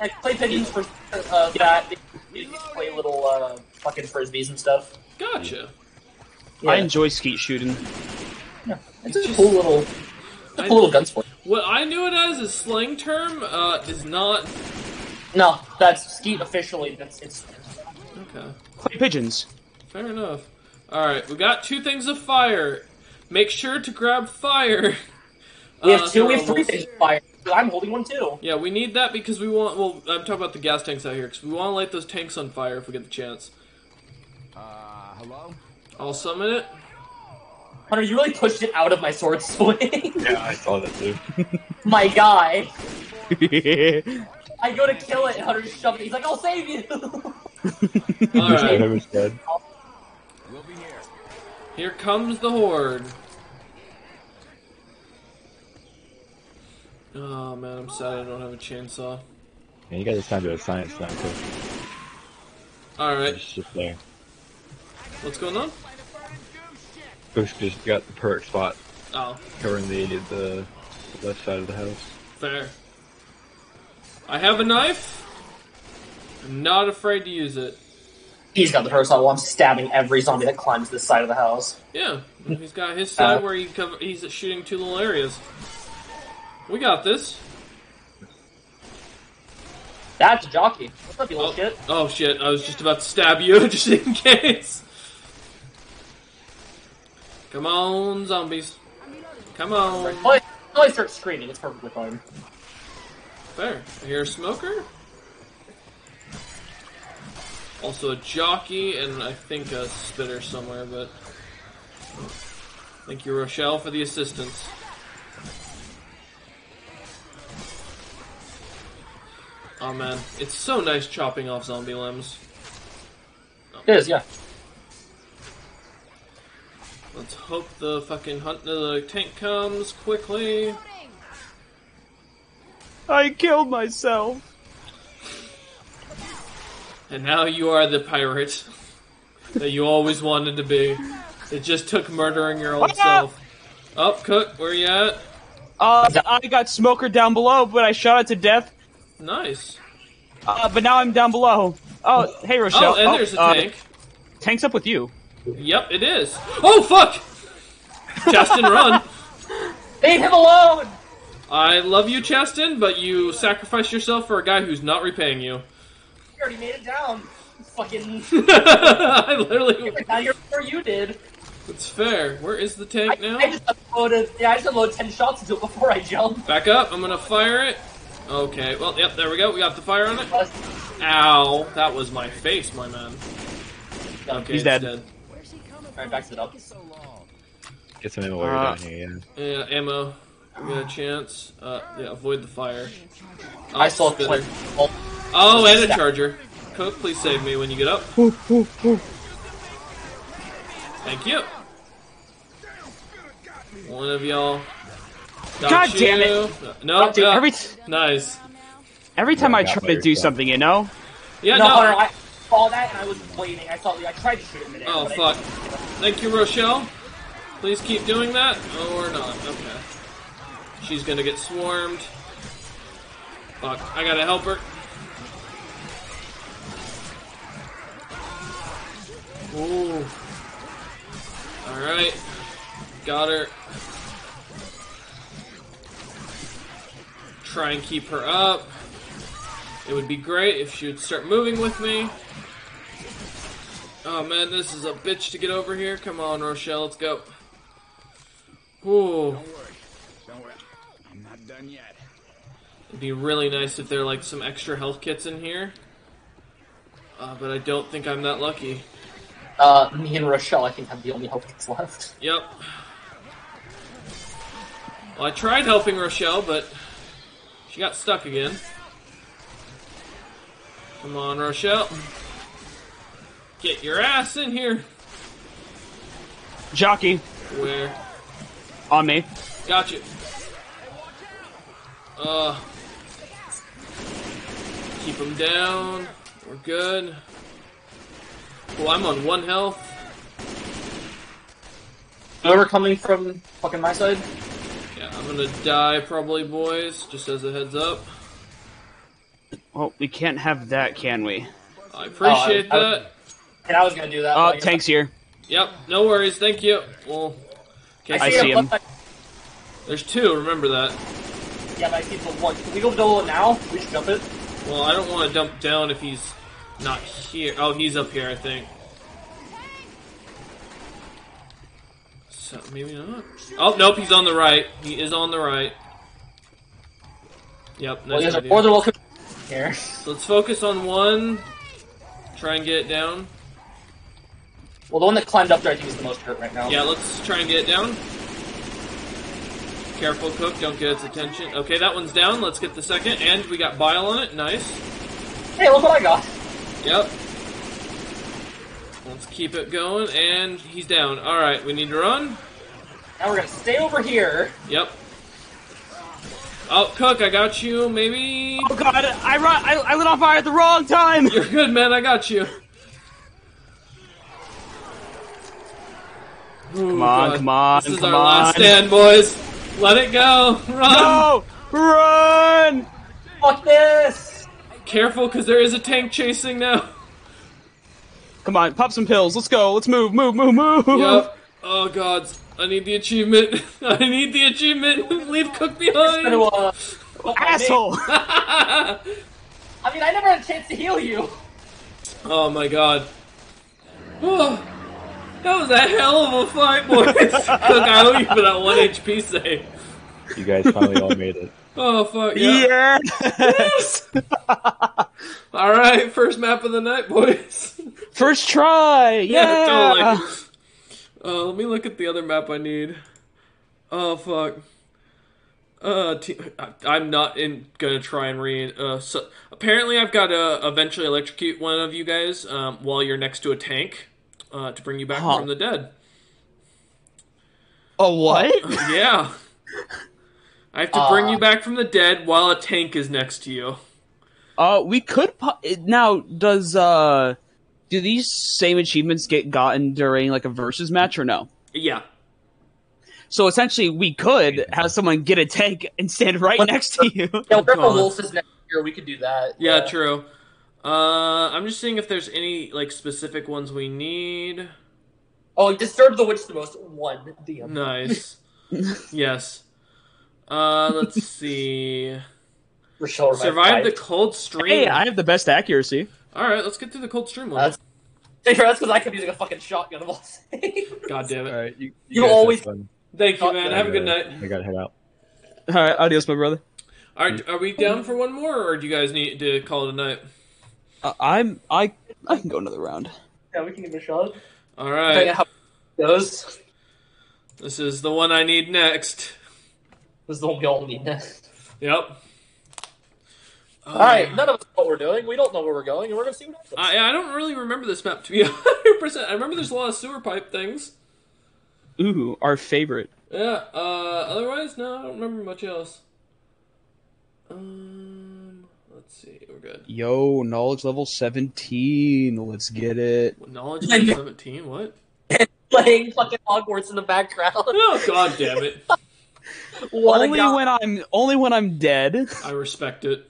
And play pigeons for uh, that. They used play little uh, fucking frisbees and stuff. Gotcha. Yeah. I enjoy skeet shooting. Yeah. It's a cool little, it's a cool little gun sport. What I knew it as a slang term uh, is not. No, that's skeet officially. That's it's. Okay. Play pigeons. Fair enough. All right, we got two things of fire. Make sure to grab fire. We Uh, have two. We have three things of fire. I'm holding one too. Yeah, we need that because we want. Well, I'm talking about the gas tanks out here because we want to light those tanks on fire if we get the chance. Uh, hello? I'll summon it. Hunter, you really pushed it out of my sword swing. Yeah, I saw that too. my guy. I go to kill it, and Hunter just it. He's like, "I'll save you." All right. Here comes the horde. Oh man, I'm sad I don't have a chainsaw. And you guys assigned to a science now too. Alright, It's just there. what's going on? Bush just got the perk spot Oh, covering the the left side of the house. fair. I have a knife. I'm not afraid to use it. He's got the first while I'm stabbing every zombie that climbs this side of the house. Yeah, he's got his side Uh. where he cover, he's shooting two little areas. We got this. That's a jockey. What's up, you little Oh, shit? oh shit, I was just about to stab you just in case. Come on, zombies. Come on. I, until I start screaming, it's perfectly fine. Fair. I hear a smoker. Also a jockey, and I think a spitter somewhere, but. Thank you, Rochelle, for the assistance. Oh man, it's so nice chopping off zombie limbs. It is, yeah. Let's hope the fucking hunt the tank comes quickly. I killed myself. And now you are the pirate that you always wanted to be. It just took murdering your old self. Oh, Cook, where you at? Uh, I got Smoker down below, but I shot it to death. Nice. Uh, but now I'm down below. Oh, hey Rochelle. Oh, and there's a uh, tank. Tank's up with you. Yep, it is. Oh, fuck! Cheston, run. Leave him alone! I love you, Cheston, but you sacrificed yourself for a guy who's not repaying you. You already made it down. Fucking. I literally. now you're where you did. It's fair. Where is the I, tank now? I just uploaded. Yeah, I just uploaded ten shots into it before I jumped. Back up. I'm gonna fire it. Okay, well, yep, there we go. We got the fire on it. Ow, that was my face, my man. Okay, He's it's dead. Where's he coming Alright, from? backs it up. Taking so long. Get some ammo while you're Uh, down here, yeah. Yeah, ammo. We got a chance. Uh, yeah, avoid the fire. Oh, I saw spitter. Clint. Oh, and a charger. Cook, please save me when you get up. Thank you. One of y'all. God you. damn it. No, God damn- no. Every nice. every time Yeah, I try to do yourself. something, you know. Yeah, no, no. Hunter, I saw that and I was waiting. I thought I tried to shoot him in the air. Oh, fuck. Thank you, Rochelle. Please keep doing that. Or not. Okay. She's gonna get swarmed. Fuck. I gotta help her. Ooh. Alright. Got her. Try and keep her up. It would be great if she would start moving with me. Oh man, this is a bitch to get over here. Come on, Rochelle, let's go. Ooh. Don't worry. Don't worry. I'm not done yet. It'd be really nice if there are like some extra health kits in here. Uh, but I don't think I'm that lucky. Uh, me and Rochelle, I think, have the only hope that's left. Yep. Well, I tried helping Rochelle, but she got stuck again. Come on, Rochelle. Get your ass in here. Jockey Where? on me. Gotcha. Uh. Keep him down. We're good. Well, I'm on one health. Whoever coming from fucking my side, Yeah, I'm gonna die probably, boys. Just as a heads up. Well, we can't have that, can we? I appreciate Oh, I- I- that. and I was gonna do that. Oh, but I guess tanks here. Yep, no worries. Thank you. Well, I, okay, I see see him. him. there's two. Remember that. Yeah, but I see the one. Can we go double it now? We should jump it. Well, I don't want to dump down if he's not here. Oh, he's up here, I think. So maybe not. Oh nope, he's on the right. He is on the right. Yep, Well, nice idea. more than welcome here. So let's focus on one. Try and get it down. Well, the one that climbed up there, I think, is the most hurt right now. Yeah, let's try and get it down. Careful, Cook. Don't get its attention. Okay, that one's down. Let's get the second. And we got Bile on it. Nice. Hey, look what I got. Yep. Let's keep it going. And he's down. Alright, we need to run. Now we're gonna stay over here. Yep. Oh, Cook, I got you. Maybe. Oh god, I run. I, I lit on fire at the wrong time. You're good, man. I got you. Come on, come on, This is come our last stand, boys. Let it go. Run. No, run! Fuck this! Careful, because there is a tank chasing now. Come on, pop some pills. Let's go. Let's move, move, move, move. Yep. Oh god, I need the achievement. I need the achievement. Leave Cook behind. Gonna, uh, oh, Asshole. I mean, I never had a chance to heal you. oh my god. Oh, that was a hell of a fight, boys. Cook, I owe you for that one HP save. You guys finally all made it. Oh fuck yeah. Yes. All right, first map of the night, boys. First try. Yeah. totally. Uh, let me look at the other map I need. Oh fuck. Uh, I- I'm not in gonna try and read. Uh, so apparently I've got to eventually electrocute one of you guys um, while you're next to a tank uh, to bring you back Huh. from the dead. A what? Yeah. I have to bring Uh. you back from the dead while a tank is next to you. Uh, we could po- now. Does uh, do these same achievements get gotten during like a versus match or no? Yeah. So essentially, we could have someone get a tank and stand right What- next to you. Yeah, what if a God. wolf is next year? We could do that. Yeah, true. Uh, I'm just seeing if there's any like specific ones we need. Oh, disturb the witch the most. One. Damn. Nice. yes. Uh, let's see. Rochelle Survive the cold stream. Hey, I have the best accuracy. All right, let's get through the cold stream one. That's- Hey, that's because I kept using a fucking shotgun of all things. God damn it! Alright, you, You guys have always- fun. Thank you, Oh, man. yeah, Have a good night. I gotta head out. All right, adios, my brother. Are, are we down for one more, or do you guys need to call it a night? Uh, I'm I I can go another round. Yeah, we can give it a shot. All Depending right, on how it goes. this is the one I need next. This is the one we all need next. Yep. All right, none of us know what we're doing. We don't know where we're going, and we're gonna see what happens. I, I don't really remember this map to be 100%. I remember there's a lot of sewer pipe things. Ooh, our favorite. Yeah, uh, otherwise, no, I don't remember much else. Um, let's see, we're good. Yo, knowledge level 17. Let's get it. Knowledge level 17, what? Playing fucking Hogwarts in the background. Oh, god damn it. What only guy. when I'm only when I'm dead. I respect it.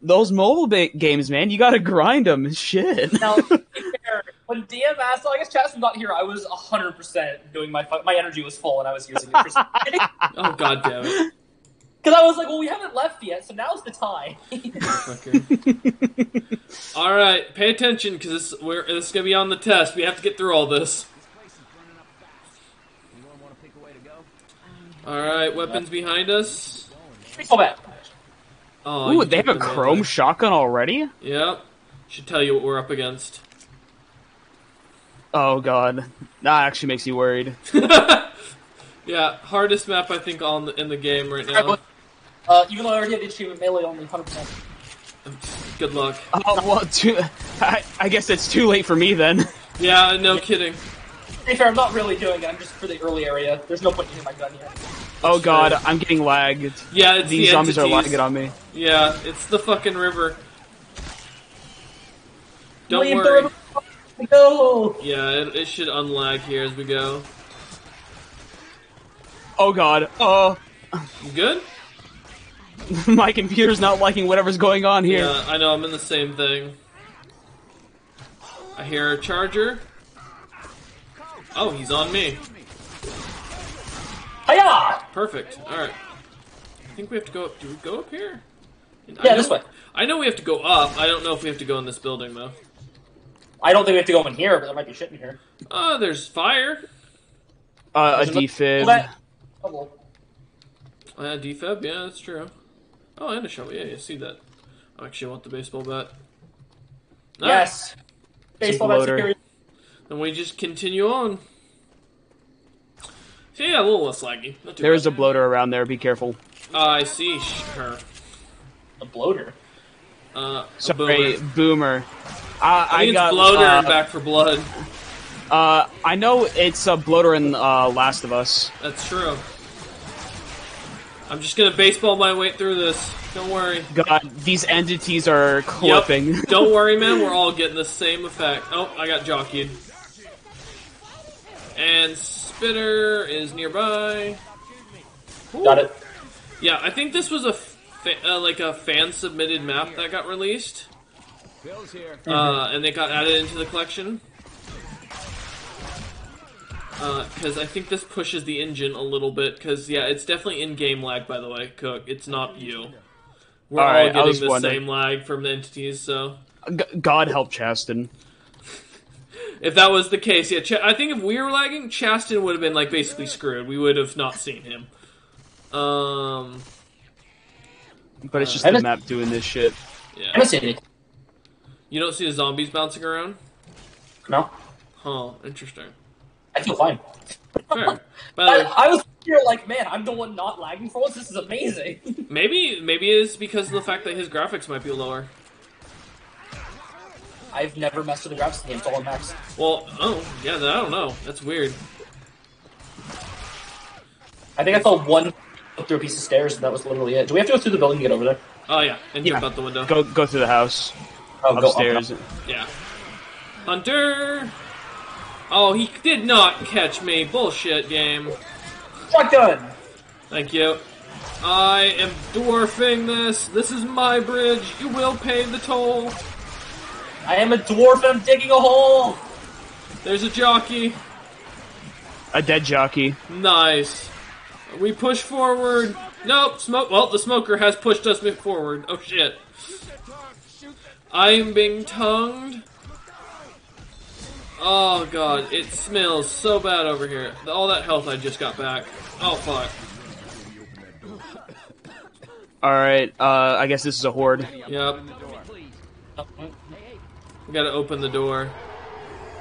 Those mobile ba- games, man, you gotta grind them. Shit. Now, to be fair, when DM asked, I guess Chaston got here, I was 100% doing my fu- my energy was full and I was using it for. Oh, god damn it. Because I was like, well, we haven't left yet, so now's the time. All right, pay attention because this we're this is gonna be on the test. We have to get through all this. All right, weapons behind us. Go back. Oh, Ooh, you they have a chrome melee. shotgun already? Yep. Should tell you what we're up against. Oh god. That actually makes you worried. yeah, hardest map I think on the, in the game right now. Uh, even though I already have the achievement melee only 100%. Good luck. Oh well, too, I, I guess it's too late for me then. Yeah, no kidding. To be fair, I'm not really doing it, I'm just for the early area. There's no point using my gun yet. Oh god, I'm getting lagged. Yeah, it's These the zombies are entities. lagging on me. Yeah, it's the fucking river. Don't Leave worry. No! Yeah, it, it should unlag here as we go. Oh god. Oh, You good? my computer's not liking whatever's going on here. Yeah, I know, I'm in the same thing. I hear a charger. Oh, he's on me. Hiya! Perfect. Alright. I think we have to go up. Do we go up here? I Yeah, know- this way. I know we have to go up. I don't know if we have to go in this building, though. I don't think we have to go in here, but there might be shit in here. Oh, there's fire. Uh, a There's another- defib. Well, that- Oh, well. Uh, defib, yeah, that's true. Oh, and a shovel. Yeah, you see that. I actually want the baseball bat. Alright, Yes. Baseball bat bloater. security. Then we just continue on. So yeah, a little less laggy. There's a bloater around there. Be careful. Uh, I see. Sure. A bloater. Uh, a Sorry, boomer. boomer. Uh, I think got it's bloater uh, and Back 4 Blood. Uh, I know it's a bloater in uh, Last of Us. That's true. I'm just gonna baseball my way through this. Don't worry. God, these entities are clipping. Yep. Don't worry, man. We're all getting the same effect. Oh, I got jockeyed. And Spitter is nearby. Got it. Yeah, I think this was a fa- uh, like a fan submitted map that got released, Bill's here. uh, and they got added into the collection. Because I think this pushes the engine a little bit. Because yeah, it's definitely in-game lag. By the way, Cook, it's not you. We're all, Alright, I getting the wondering. same lag from the entities. So God help Chaston. If that was the case, yeah, Ch- I think if we were lagging, Chaston would have been like basically screwed. We would have not seen him. Um, But it's just I the map doing this shit. I yeah. haven't seen. You don't see the zombies bouncing around? No. Huh? Interesting. I feel fine. Fair. By I, I was here like, man, I'm the one not lagging for once. This is amazing. maybe maybe it's because of the fact that his graphics might be lower. I've never messed with the graphics in the game. It's all on max. Well, oh yeah, I don't know. That's weird. I think I fell one through a piece of stairs, and that was literally it. Do we have to go through the building to get over there? Oh yeah, and jump Yeah. out the window. Go go through the house Oh, go up, upstairs. up. Yeah. Hunter. Oh, he did not catch me. Bullshit game. Shotgun! Thank you. I am dwarfing this. This is my bridge. You will pay the toll. I am a dwarf and I'm digging a hole! There's a jockey. A dead jockey. Nice. We push forward. Nope, smoke. Well, the smoker has pushed us forward. Oh shit. I am being tongued. Oh god, it smells so bad over here. All that health I just got back. Oh fuck. All right. Uh, I guess this is a horde. Yep. We gotta open the door.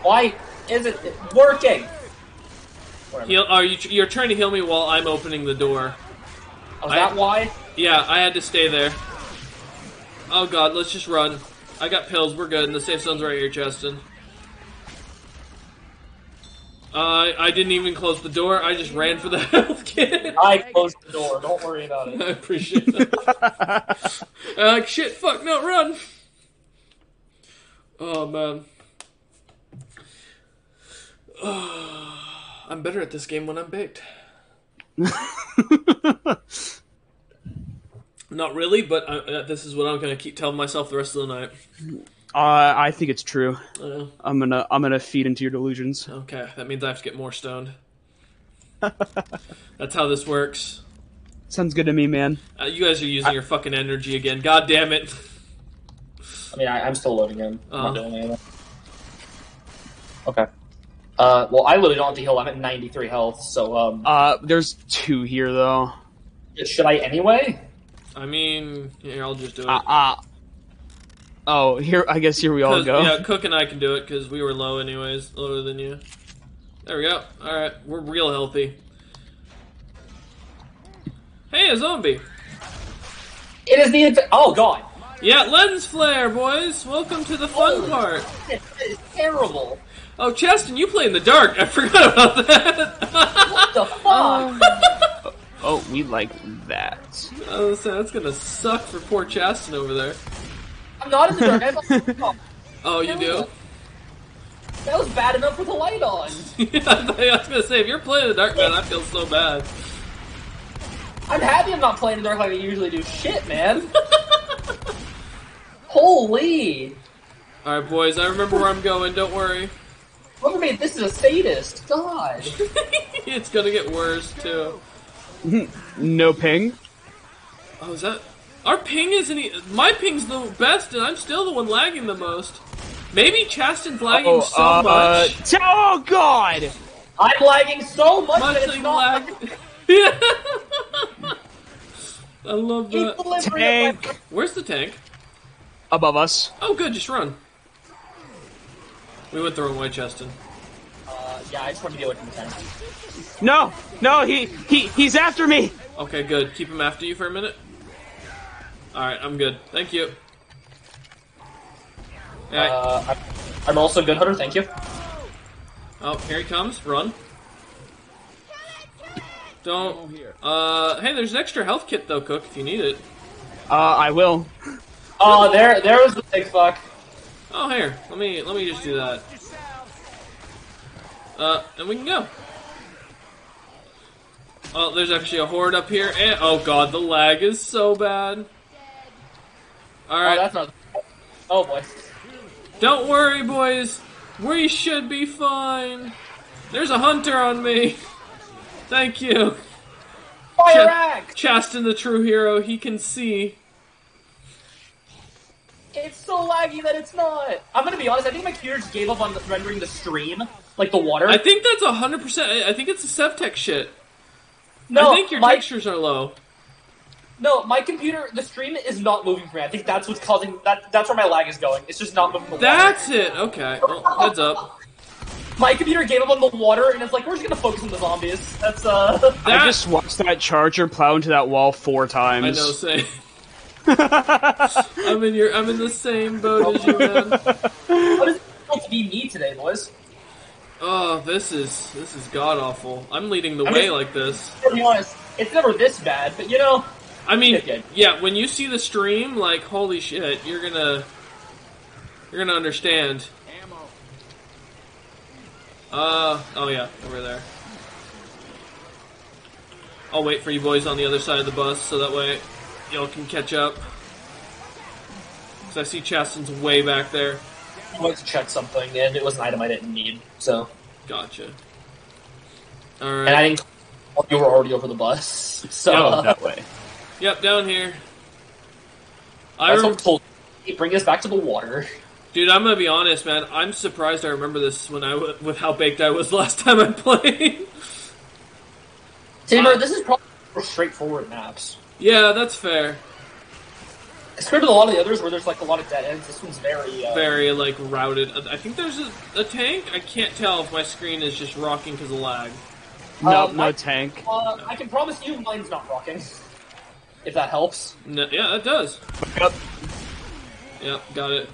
Why isn't it working? Heal. Are you? You're trying to heal me while I'm opening the door. Oh, is I- that why? Yeah, I had to stay there. Oh god, let's just run. I got pills. We're good. And the safe zone's right here, Justin. Uh, I didn't even close the door. I just ran for the health kit. I closed the door. Don't worry about it. I appreciate that. uh, shit, fuck, no, run! Oh, man. I'm better at this game when I'm baked. Not really, but I, uh, this is what I'm gonna keep telling myself the rest of the night. Uh, I think it's true. Uh, I'm gonna I'm gonna feed into your delusions. okay, that means I have to get more stoned. That's how this works. Sounds good to me, man. Uh, you guys are using your fucking energy again. God damn it. I mean, I, I'm still loading in. I'm Uh. not doing anything. Okay. Uh, well, I literally don't have to heal. I'm at 93 health, so um, Uh, there's two here though. should I anyway? I mean, here, I'll just do it. Uh, uh Oh, here I guess here we all go. Yeah, Cook and I can do it because we were low anyways, lower than you. There we go. All right, we're real healthy. Hey, a zombie. It is the inf- oh god, Yeah, lens flare, boys. Welcome to the fun Oh. part. it is terrible. Oh, Cheston, you play in the dark. I forgot about that. What the fuck? Oh, we like that. I was saying, that's gonna suck for poor Cheston over there. I'm not in the dark. I have Oh, you do? that was bad enough with the light on. yeah, I I was gonna say, if you're playing in the dark, man, I feel so bad. I'm happy I'm not playing in the dark like I usually do. Shit, man. Holy. All right, boys, I remember where I'm going. Don't worry. Whoever made this is a sadist. God. it's gonna get worse too. No ping. Oh, is that our ping? Isn't he? My ping's the best, and I'm still the one lagging the most. Maybe Chaston's lagging Oh, so uh, much. t- oh God! I'm lagging so much, much that it's not lag. yeah. I love that. Tank Where's the tank? Above us. Oh, good. Just run. We went the wrong way, Cheston. Uh, yeah, I just want to get away from the tank. No, no, he he he's after me. Okay, good. Keep him after you for a minute. All right, I'm good. Thank you. All right. Uh, I'm, also a good, Hunter. Thank you. Oh, here he comes. Run. Don't. Uh, hey, there's an extra health kit though, Cook, if you need it. Uh, I will. Oh, there, there was the big fuck. Oh, here. Let me let me just do that. Uh, and we can go. Oh, there's actually a horde up here, and oh god, the lag is so bad. All right. Oh, that's not. Oh boy. don't worry, boys. We should be fine. There's a hunter on me. Thank you. Fire Shit. axe! Chaston, the true hero, he can see. It's so laggy that it's not. I'm gonna be honest. I think my computer just gave up on rendering the stream, like the water. I think that's hundred percent. I think it's a Sevtech shit. no, I think your my, textures are low. no, my computer, the stream is not moving for me. I think that's what's causing that. That's where my lag is going. It's just not moving the water. That's it. Okay. Well, heads up. My computer gave up on the water, and it's like we're just gonna focus on the zombies. That's uh. That, I just watched that charger plow into that wall four times. I know. Same. I'm in your. I'm in the same boat as you, man. what is it like to be me today, boys? Oh, this is this is god awful. I'm leading the I way mean- like this. To be honest, it's never this bad, but you know, I mean, Okay. yeah. When you see the stream, like, holy shit, you're gonna you're gonna understand. Ammo. Uh oh yeah, over there. I'll wait for you boys on the other side of the bus so that way y'all can catch up. Cause I see Chaston's way back there. I went to check something, and it was an item I didn't need. So, Gotcha. and I Alright. didn't. You were already over the bus, so Oh, that way. Yep, down here. I that's rem- told. Hey, Bring us back to the water. Dude, I'm gonna be honest, man. I'm surprised I remember this when I w- with how baked I was last time I played. Tamer, Uh, this is probably straightforward maps. Yeah, that's fair. Compared to a lot of the others where there's like a lot of dead ends, this one's very. Uh, Very like routed. I think there's a, a tank. I can't tell if my screen is just rocking because of lag. No, Um, no I- tank. Uh, I can promise you, mine's not rocking. If that helps. No, yeah, that does. Yep. Yep, got it.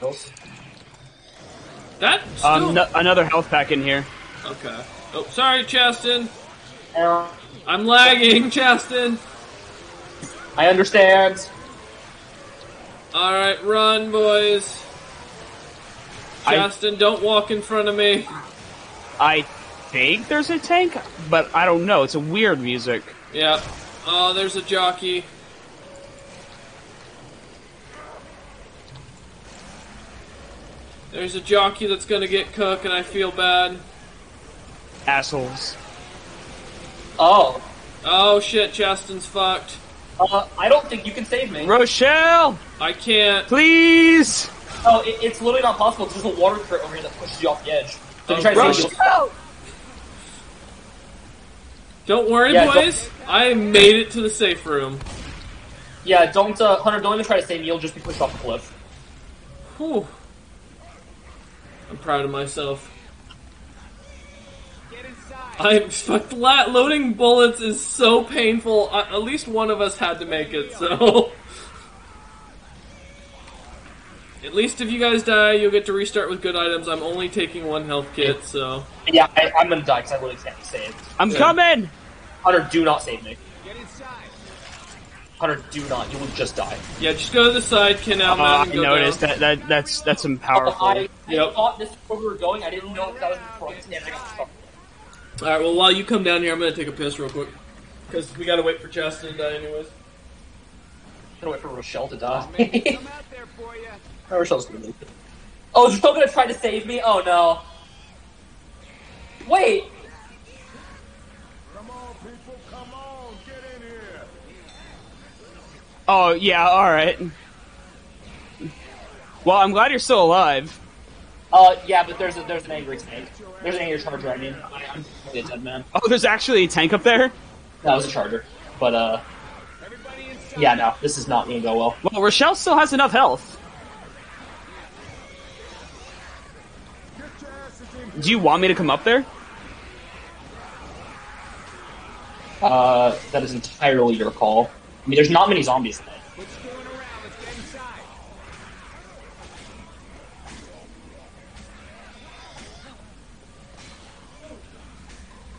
Those. That still... Um, no, another health pack in here. Okay. Oh, sorry, Chaston. Error. I'm lagging, Chaston. I understand. All right, run, boys. I- Chaston, don't walk in front of me. I think there's a tank, but I don't know. It's a weird music. Yeah. Oh, there's a jockey. There's a jockey that's gonna get cooked, and I feel bad. Assholes. Oh. Oh shit, Justin's fucked. Uh, I don't think you can save me. Rochelle, I can't. please. Oh, it, it's literally not possible because there's a water current over here that pushes you off the edge. So if you Oh, try to Rush. save you, Don't worry, Yeah, don't- boys. I made it to the safe room. yeah, don't, uh, Hunter, don't even try to save me, you'll just be pushed off the cliff. Whew. I'm proud of myself. I'm fuck, la- loading bullets is so painful. Uh, at least one of us had to make it, so. At least if you guys die, you'll get to restart with good items. I'm only taking one health kit, so. Yeah, I, I'm gonna die because I literally can't be saved. I'm Yeah. coming. Hunter, do not save me. Get inside. Hunter, do not. You will just die. Yeah, just go to the side, Ken out, Uh, I and go noticed down. that, that that's that's some powerful. I, I Yep. thought this is where we were going. I didn't know if that was the front, and I got stuck. Alright, well, while you come down here, I'm gonna take a piss real quick. Because we gotta wait for Chaston to die, anyways. I'm gonna wait for Rochelle to die. I'm out there for you. Oh, Rochelle's gonna leave. Oh, you're still gonna try to save me? Oh no. Wait! Come on, people, come on, get in here. Oh yeah, all right. Well, I'm glad you're still alive. Uh, yeah, but there's a, there's an angry snake. There's an angry charger, I mean. I'm a dead man. Oh, there's actually a tank up there. That was a charger. But, uh, yeah, no, this is not gonna go well. Well, Rochelle still has enough health. Get your asses in here. Do you want me to come up there? Uh, that is entirely your call. I mean, there's not many zombies in it. Quit screwing around. Let's get inside.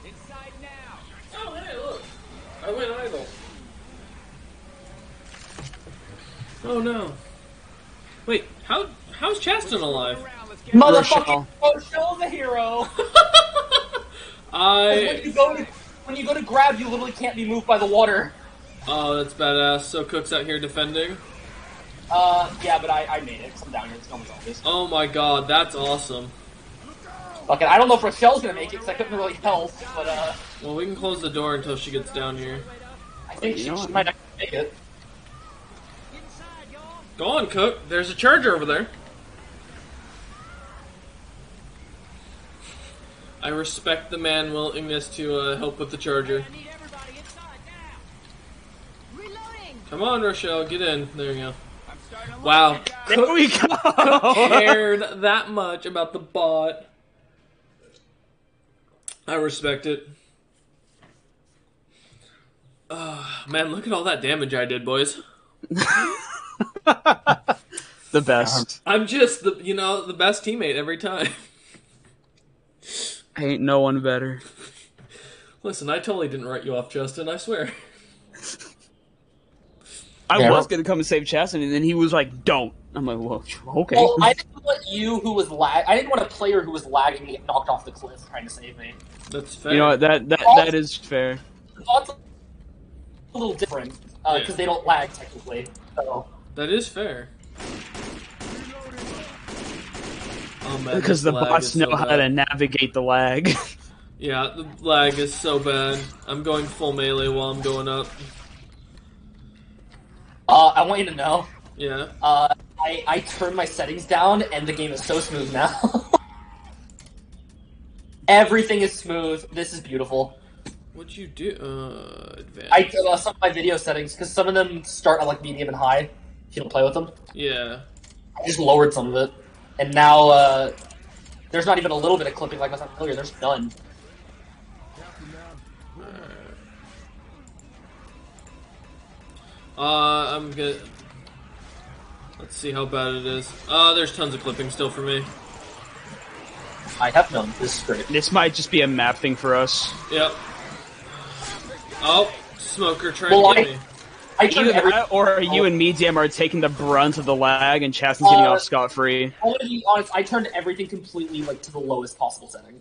Inside now. Oh, hey, look. I went idle. Oh no. Wait, how how's Chaston alive? Around. Let's Motherfucking Rochelle's a hero! when I you go to, when you go to grab, you literally can't be moved by the water. Oh, that's badass. So Cook's out here defending. Uh, yeah, but I, I made it. 'cause I'm down here. It's no one's zombies. Oh my god, that's awesome. Okay, I don't know if Rochelle's gonna make it because I couldn't really help, but uh, Well, we can close the door until she gets down here. I think she, know she what? might actually make it. Go on, Cook. There's a charger over there. I respect the man willingness to uh, help with the charger. I need everybody inside now. Reloading. Come on, Rochelle, get in. There you go. I'm starting to Wow, like. There we go. cared that much about the bot. I respect it. Ah, man, look at all that damage I did, boys. the best. I'm just the you know the best teammate every time. Ain't no one better. Listen, I totally didn't write you off, Justin. I swear. I Yeah. was gonna come and save Chaston, and then he was like, "Don't." I'm like, "Well, okay." Well, I didn't want you who was lag. I didn't want a player who was lagging to get knocked off the cliff trying to save me. That's fair. you know what? That that that is fair. That's a little different because Yeah. they don't lag technically. So that is fair. Oh Because this the bots know so how bad. to navigate the lag. Yeah, the lag is so bad. I'm going full melee while I'm going up. Uh, I want you to know, Yeah. uh, I I turned my settings down and the game is so smooth now. Everything is smooth. This is beautiful. What'd you do? Uh, advanced. I uh, some of my video settings because some of them start at like medium and high. If you don't play with them, Yeah. I just lowered some of it, and now uh, there's not even a little bit of clipping like I was earlier. There's none. Uh, I'm gonna. Let's see how bad it is. Uh, there's tons of clipping still for me. I have none. This is great. This might just be a map thing for us. Yep. Oh, smoker trying Well, to get I- me. I turned Either every. that, or you and me, Jam, are taking the brunt of the lag, and Chaston's getting Uh, off scot free. I'm gonna be honest. I turned everything completely like to the lowest possible setting.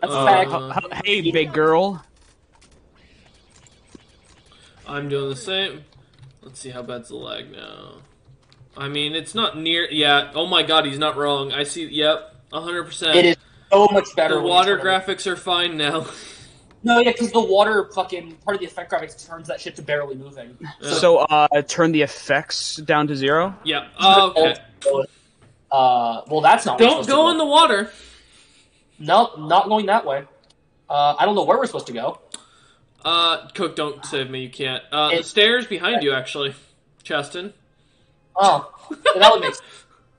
That's a Uh, fact. Hey, big girl. I'm doing the same. Let's see how bad's the lag now. I mean, it's not near. Yeah. Oh my god, he's not wrong. I see. Yep. 100%. It is so much better. The water graphics are fine now. No, yeah, because the water fucking part of the effect graphics turns that shit to barely moving. Yeah. So, uh, turn the effects down to zero. yeah. Oh, okay. Uh, well, that's not. where Don't supposed go to in the water. No, not going that way. Uh, I don't know where we're supposed to go. Uh, Cook, don't save me. You can't. Uh, the stairs behind you, actually, Cheston. Oh, that would make sense.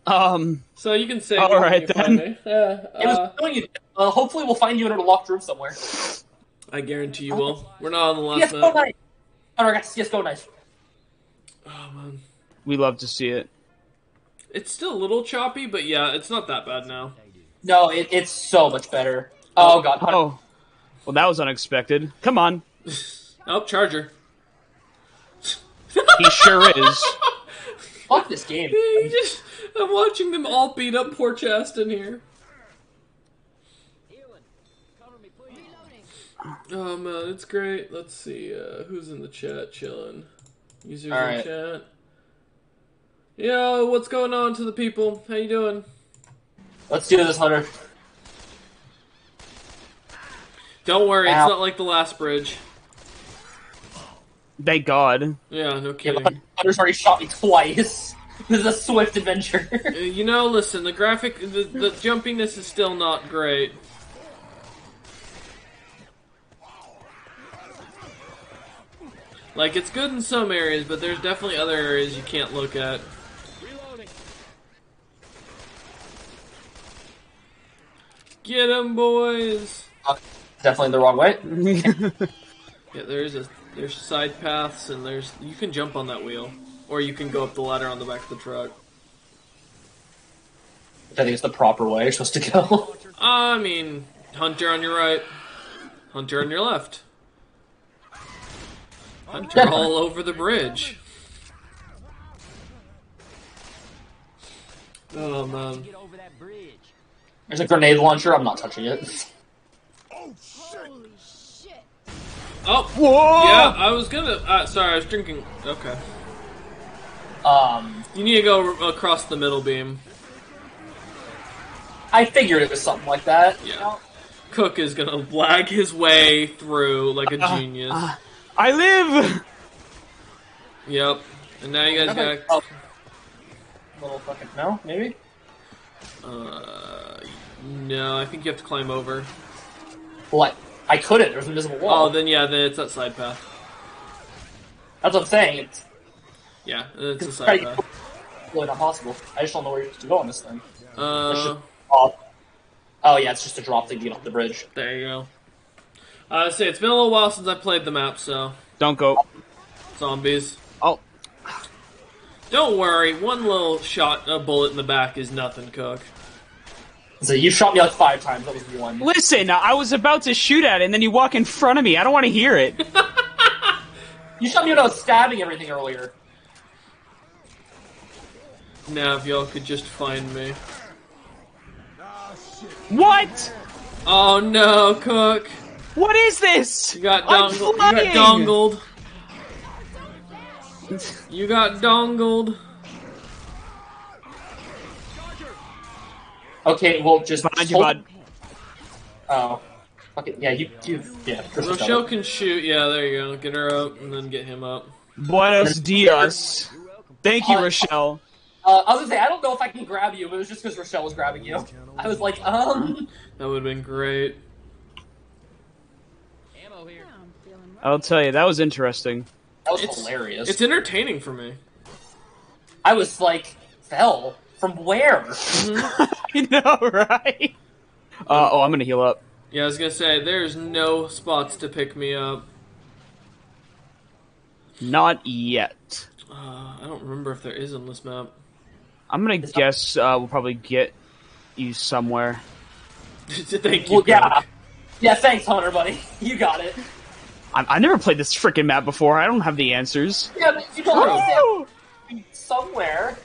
Um, So you can save. All me when right, you find then. me. Yeah. It was Uh. Uh, hopefully, we'll find you in a locked room somewhere. I guarantee you will. We're not on the last CS:GO map. knife. Oh, I got CS:GO knife. Oh man, we love to see it. it's still a little choppy, but yeah, it's not that bad now. No, it, it's so much better. Oh god. Oh, well, that was unexpected. Come on, Oh, charger. he sure is. Fuck this game. He just- I'm watching them all beat up poor Chaston here. Healing. Cover me, please. Reloading. Oh man, it's great. Let's see, uh, who's in the chat chilling? Users All in right. chat. Yo, what's going on to the people? How you doing? Let's do this, Hunter. Don't worry, Ow. it's not like the last bridge. Thank God. Yeah, no Yeah, kidding. but Hunter's already shot me twice. This is a swift adventure. Uh, You know, listen, the graphic, the, the jumpiness is still not great. Like, it's good in some areas, but there's definitely other areas you can't look at. Reloading. Get 'em, boys! Definitely the wrong way. Yeah, there's a there's side paths, and there's you can jump on that wheel, or you can go up the ladder on the back of the truck. I think it's the proper way you're supposed to go. I mean, Hunter on your right, Hunter on your left. Hunter all over the bridge. Oh man. Get over that bridge. There's a grenade launcher. I'm not touching it. Holy shit. Oh, Whoa! yeah, I was gonna. Uh, sorry, I was drinking. Okay. Um, You need to go r- across the middle beam. I figured it was something like that. you Yeah. know? Cook is gonna lag his way through like a genius. uh. I live. Yep. And now you guys got. Oh. Little fucking no, maybe. Uh, no, I think you have to climb over. What? I couldn't. There's an invisible wall. Oh, then yeah, then it's that side path. That's what I'm saying. It's Yeah, it's a side pretty- path. really not possible. I just don't know where you're supposed to go on this thing. Uh, Oh, oh yeah, it's just a drop thing to get off the bridge. there you go. I say it's been a little while since I played the map, so Don't go. zombies. Oh, Don't worry, one little shot, a bullet in the back is nothing, Cook. So you shot me like five times. That was one. listen. I was about to shoot at it, and then you walk in front of me. I don't want to hear it. You shot me when I was stabbing everything earlier. Now, if y'all could just find me. what? Oh no, Cook! What is this? You got I'm dongled. You got dongled. You got dongled. Okay, well just Behind you, hold- bud. Oh, okay, yeah, you, you, yeah. just Rochelle can shoot. Yeah, there you go. Get her up and then get him up. Buenos dias. Thank you, Uh, Rochelle. Uh, I was gonna say I don't know if I can grab you, but it was just because Rochelle was grabbing you. I was like, um, That would have been great. Careful here. I'm feeling right. I'll tell you, that was interesting. That was It's- hilarious. It's entertaining for me. I was like, fell from where? I know, right? Uh, oh, I'm gonna heal up. Yeah, I was gonna say there's no spots to pick me up. Not yet. Uh, I don't remember if there is on this map. I'm gonna guess uh, we'll probably get you somewhere. Thank you. Well, yeah. Yeah, thanks, Hunter, buddy. You got it. I, I never played this freaking map before. I don't have the answers. Yeah, but you don't understand. Somewhere.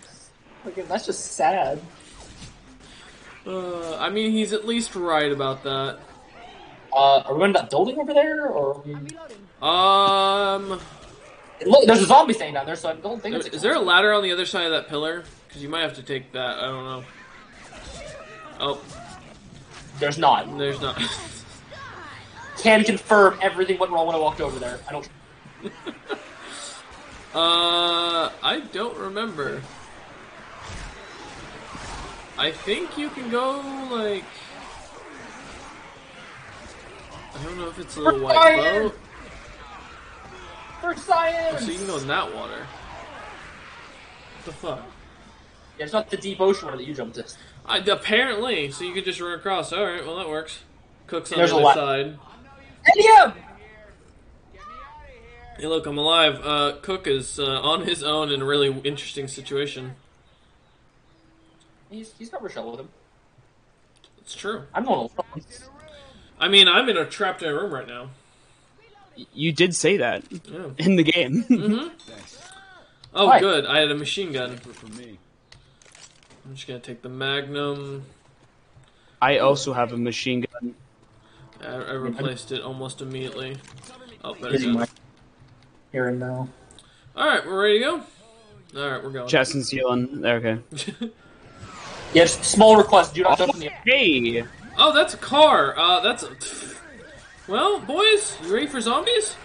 Like, that's just sad. Uh, I mean, he's at least right about that. Uh, are we going to that building over there, or? are we- Um, Look, there's a zombie staying down there, so I don't think it's. is there a ladder on the other side of that pillar? Because you might have to take that. I don't know. Oh, There's not. there's not. Can confirm everything went wrong when I walked over there. I don't. Uh, I don't remember. I think you can go like. I don't know if it's a little white Fire! boat. For science. So you can go in that water. What the fuck? Yeah, it's not the deep ocean water that you jumped in. I, apparently, so you could just run across. All right, well that works. Cook's on There's the a other side. Yeah. Hey, look, I'm alive. Uh, Cook is uh, on his own in a really interesting situation. He's he's got Rochelle with him. It's true. I'm going alone. I mean, I'm in a trapped in a room right now. You did say that Yeah. in the game. Mm-hmm. Oh, Hi. good. I had a machine gun. For me. I'm just gonna take the Magnum. I also have a machine gun. I, I replaced it almost immediately. Oh, better Busy go. Here and now. All right, we're ready to go. All right, we're going. Chest healing. Okay. Yeah, just small request. Do not jump in the. Hey, oh, that's a car. Uh, that's. A... Well, boys, you ready for zombies?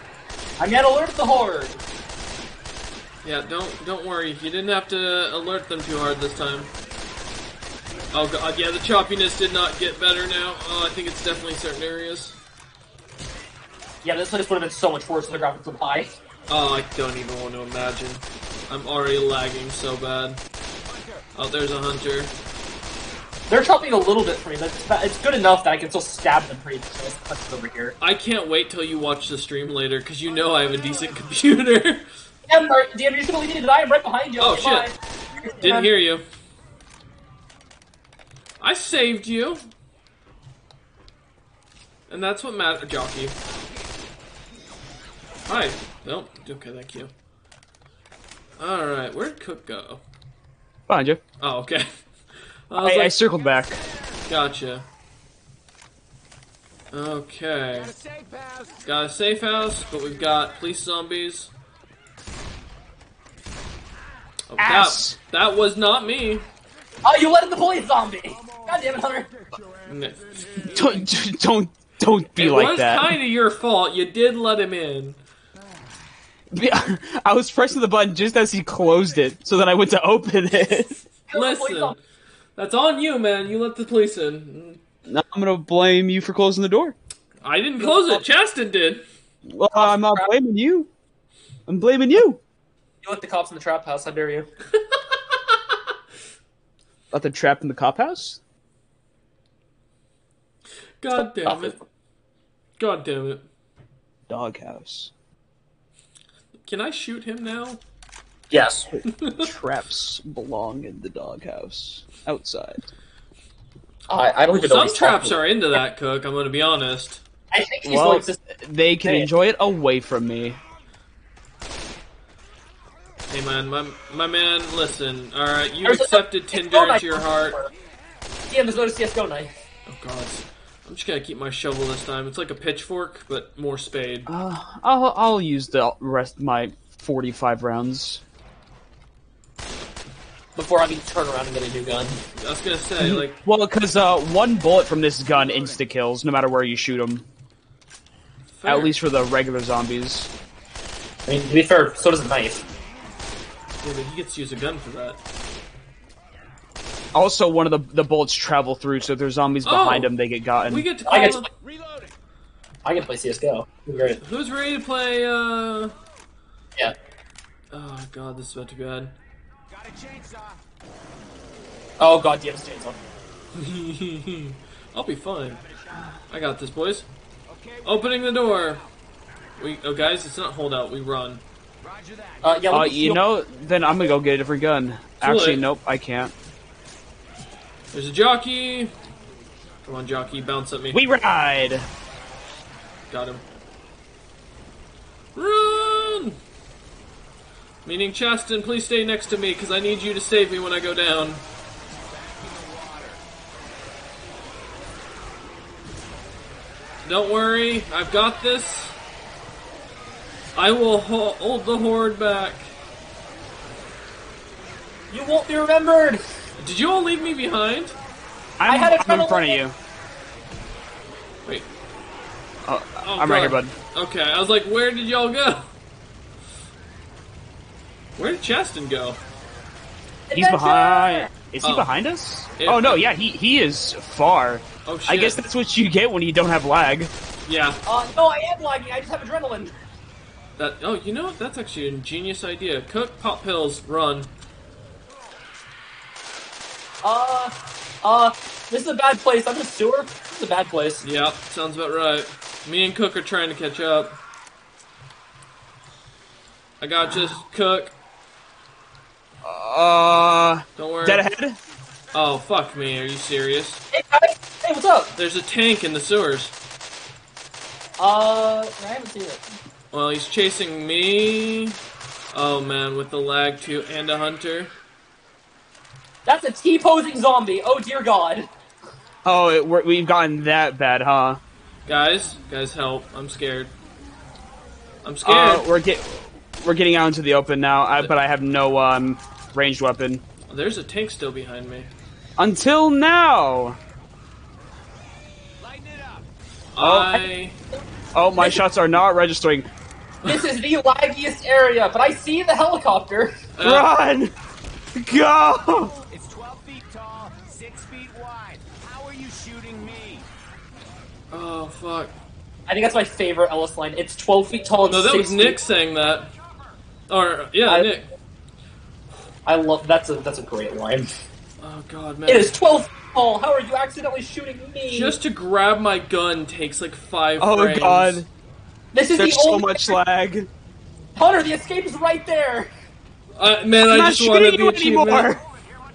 I'm gonna alert the horde. Yeah, don't don't worry. You didn't have to alert them too hard this time. Oh god, yeah, the choppiness did not get better now. Oh, I think it's definitely certain areas. Yeah, this place would have been so much worse if the graphics were high. Oh, I don't even want to imagine. I'm already lagging so bad. Oh, there's a hunter. They're chopping a little bit for me, but it's, not- it's good enough that I can still stab them pretty much over here. I can't wait till you watch the stream later, because you know I have a decent computer. Yeah, Mark, damn, you should have needed I am right behind you. Oh, Okay, shit. bye. Didn't hear you. I saved you. And that's what matters. Jockey. Hi. Nope. Okay, thank you. Alright, where'd Cook go? behind you. Oh, okay. I was I, I circled back. gotcha. Okay. Got a safe house. Got a safe house, but we've got police zombies. Oh, that, Ass. that was not me. Oh, you let in the police zombie! God damn it, Hunter! Don't don't don't be it like was that. Was kind of your fault. You did let him in. I was pressing the button just as he closed it, so then I went to open it. Kill the police Listen, zombie. That's on you, man. You let the police in. Now I'm gonna blame you for closing the door. I didn't close it. Chaston did. Well, I'm not blaming you. I'm blaming you. You let the cops in the trap house, How dare you. Let the trap in the cop house. God damn it. God damn it. Doghouse. Can I shoot him now? Yes. Traps belong in the doghouse. Outside. I, I don't even know Some traps are into that, Cook. I'm going to be honest. I think he's Well, like this. they can Hey. enjoy it away from me. Hey, man, my my man. Listen. All right, you There's accepted CS:GO Tinder into your heart. Damn, there's no CSGO knife. Oh God. I'm just gonna keep my shovel this time. It's like a pitchfork, but more spade. Uh, I'll I'll use the rest of my 45 rounds. Before I can turn around and get a new gun. I was gonna say, like, Well, because uh, one bullet from this gun insta kills, no matter where you shoot them. fair. At least for the regular zombies. I mean, to be fair, so does a knife. Yeah, but he gets to use a gun for that. Also, one of the the bullets travel through, so if there's zombies behind Oh. them, they get gotten. We get to I call. get the- Reloading. I can play CS:GO. Great. Who's ready to play? uh... Yeah. Oh god, this is about to be bad. Got a chainsaw. Oh god, DM's chainsaw. I'll be fine. I got this, boys. Okay, Opening the door. We oh guys, it's not holdout. We run. roger that. Uh, yeah. Uh, you know, then I'm gonna go get a different gun. Actually, late. nope, I can't. There's a jockey. Come on, jockey, bounce at me. We ride. Got him. Run! Meaning Chaston, please stay next to me because I need you to save me when I go down. Don't worry, I've got this. I will ho- hold the horde back. You won't be remembered. Did you all leave me behind? I'm, had a I'm in front of you. Wait. Oh, Oh, I'm right here, God. bud. Okay, I was like, where did y'all go? Where did Chaston go? He's behind. Is he Oh. behind us? Yeah. Oh no, yeah, he he is far. Oh shit. I guess that's what you get when you don't have lag. Yeah. Uh, no, I am lagging. I just have adrenaline. That. Oh, you know what? That's actually a genius idea. Cook, pop pills, run. Uh, uh, this is a bad place. I'm in a sewer. This is a bad place. Yeah, sounds about right. Me and Cook are trying to catch up. I got just Cook. Uh, Don't worry. dead ahead. Oh fuck me! Are you serious? Hey guys, hey, what's up? There's a tank in the sewers. Uh, I haven't seen it. Well, he's chasing me. Oh man, with the lag too, and a hunter. That's a T-posing zombie. Oh dear God. Oh, it, we're, we've gotten that bad, huh? Guys, guys, help! I'm scared. I'm scared. Uh, we're get we're getting out into the open now, I, but I have no um ranged weapon There's a tank still behind me. until now. Lighten it up. I. Oh, my shots are not registering. This is the laggiest area, but I see the helicopter. Uh, Run, go! It's 12 feet tall, 6 feet wide. How are you shooting me? oh fuck! I think that's my favorite Ellis line. It's 12 feet tall and No, that was Nick feet- saying that. Or yeah, I- Nick. I love that's a that's a great line. Oh god, man. It is 12 feet tall. How are you accidentally shooting me? Just to grab my gun takes like five. Oh frames. god, this is there's the so only much lag. Hunter. The escape is right there. Uh, man, I'm I just wanted shooting the you achievement. anymore.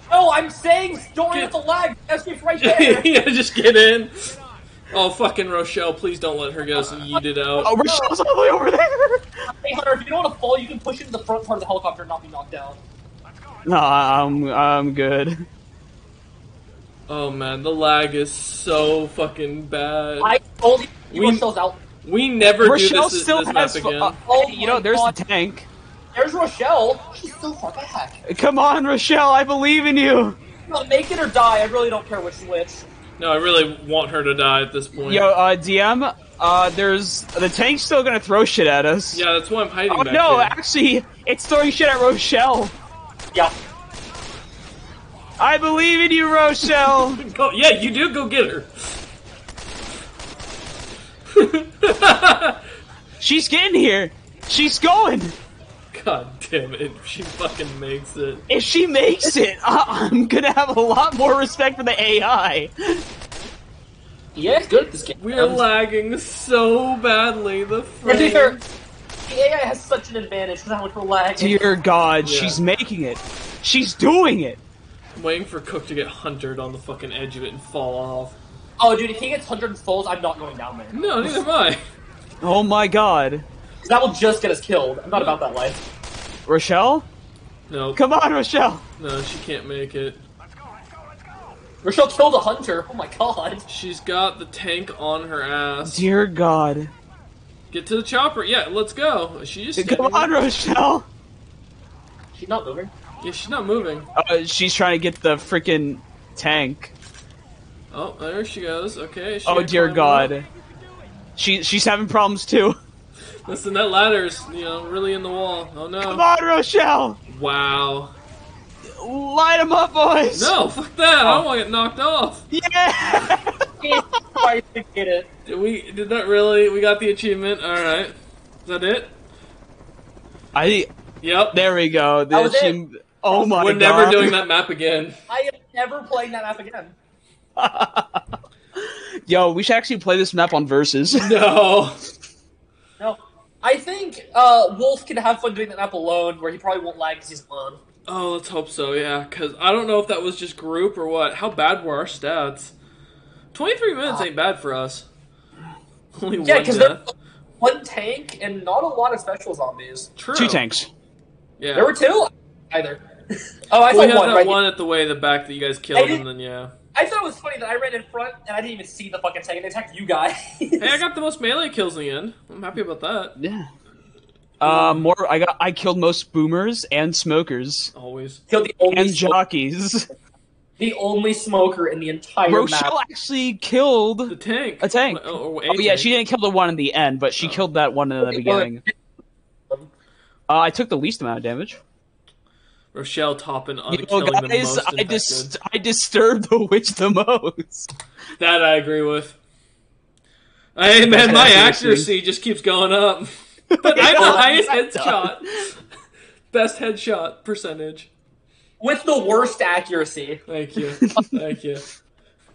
No, I'm saying don't worry Get- about the lag. The escape's right there. yeah, just get in. Oh fucking Rochelle, please don't let her get us yeeted out. Oh, Rochelle's all the way over there. hey Hunter, if you don't want to fall, you can push into the front part of the helicopter and not be knocked down. No, I'm I'm good. Oh man, the lag is so fucking bad. I told you, We- Rochelle's out. we never Rochelle do this, still this has. map again. uh, Oh you know, there's God. the tank. There's Rochelle. She's so far back. Come on, Rochelle, I believe in you. You make it or die. I really don't care which which. no, I really want her to die at this point. Yo, uh, DM, uh, there's the tank's still gonna throw shit at us. Yeah, that's why I'm hiding Oh back no, here. actually, it's throwing shit at Rochelle. Yeah. I believe in you, Rochelle. Go, yeah, you do go get her. She's getting here. She's going. God damn it, she fucking makes it. If she makes it, I- I'm gonna have a lot more respect for the AI. Yeah, it's good at this game. We're Um, lagging so badly. The and the AI has such an advantage because how much we're lagging. Dear God, Yeah. she's making it. She's doing it. I'm waiting for Cook to get huntered on the fucking edge of it and fall off. Oh, dude, if he gets 100 falls, I'm not going down there. No, neither am I. Oh my God. that will just get us killed. I'm not about that life. Rochelle, No, come on, Rochelle. no, she can't make it. Let's go, let's go, let's go. Rochelle killed a hunter. Oh my god. She's got the tank on her ass. Dear God, Get to the chopper. Yeah, let's go. She just come on, Rochelle. She's not moving. Yeah, she's not moving. Uh, she's trying to get the freaking tank. Oh, there she goes. Okay. she Oh dear God, up. she she's having problems too. Listen, that ladder's you know really in the wall. Oh no. Come on, Rochelle. Wow. Light them up, boys. No, fuck that. I don't want to get knocked off. Yeah. I get it. Did we did that really? We got the achievement. All right. Is that it? I Yep. there we go. The That was it. Oh my god. We're god. never doing that map again. I am never playing that map again. Yo, we should actually play this map on versus. No. No. I think uh, Wolf can have fun doing that map alone, where he probably won't lag because he's alone. Oh, let's hope so. Yeah, because I don't know if that was just group or what. How bad were our stats? Twenty-three minutes ain't bad for us. Only Yeah, one because there's one tank and not a lot of special zombies. True. Two tanks. Yeah. There were two? Either. oh, I we thought had one, that right? one at the way the back that you guys killed, didn't- and then yeah. I thought it was funny that I ran in front and I didn't even see the fucking tank and they attacked you guys. Hey, I got the most melee kills in the end. I'm happy about that. Yeah. Uh, more. I got. I killed most boomers and smokers Always. Killed the only and smoke- jockeys. The only smoker in the entire map. Rochelle actually killed. The tank. A tank. Oh, or a Oh yeah, tank. she didn't kill the one in the end, but she Oh. killed that one in the beginning. Uh, I took the least amount of damage. Rochelle topping on You know, killing the guys, most I dis- I disturbed the witch the most. That I agree with. Hey man, my Accuracy. accuracy just keeps going up. But I have the highest headshot. Best headshot percentage. With the worst accuracy. Thank you. Thank you.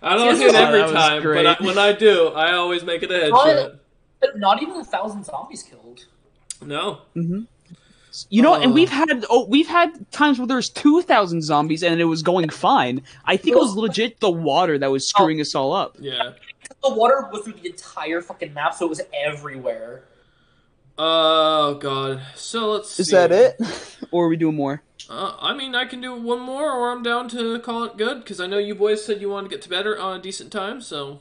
I don't See, hit this every Oh, that was time, but. I, when I do, I always make it a Not, headshot. not even a thousand zombies killed. No. Mm-hmm. You know, Uh. and we've had oh, we've had times where there's two thousand zombies and it was going fine. I think it was legit the water that was screwing us all up. Yeah. The water was through the entire fucking map, so it was everywhere. Oh god. So let's. Is that it, or are we doing more? Uh, I mean, I can do one more, or I'm down to call it good because I know you boys said you wanted to get to bed on a decent time. So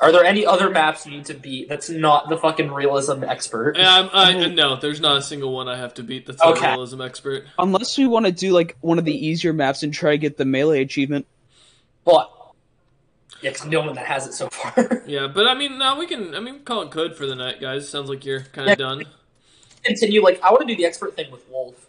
Are there any other maps you need to beat that's not the fucking realism expert? um, I, no, there's not a single one I have to beat that's a Okay. realism expert. Unless we want to do like one of the easier maps and try to get the melee achievement. But yeah, because no one that has it so far. Yeah, but I mean, now we can. I mean, call it good for the night, guys. Sounds like you're kind Yeah. of done. Continue. Like I want to do the expert thing with Wolf.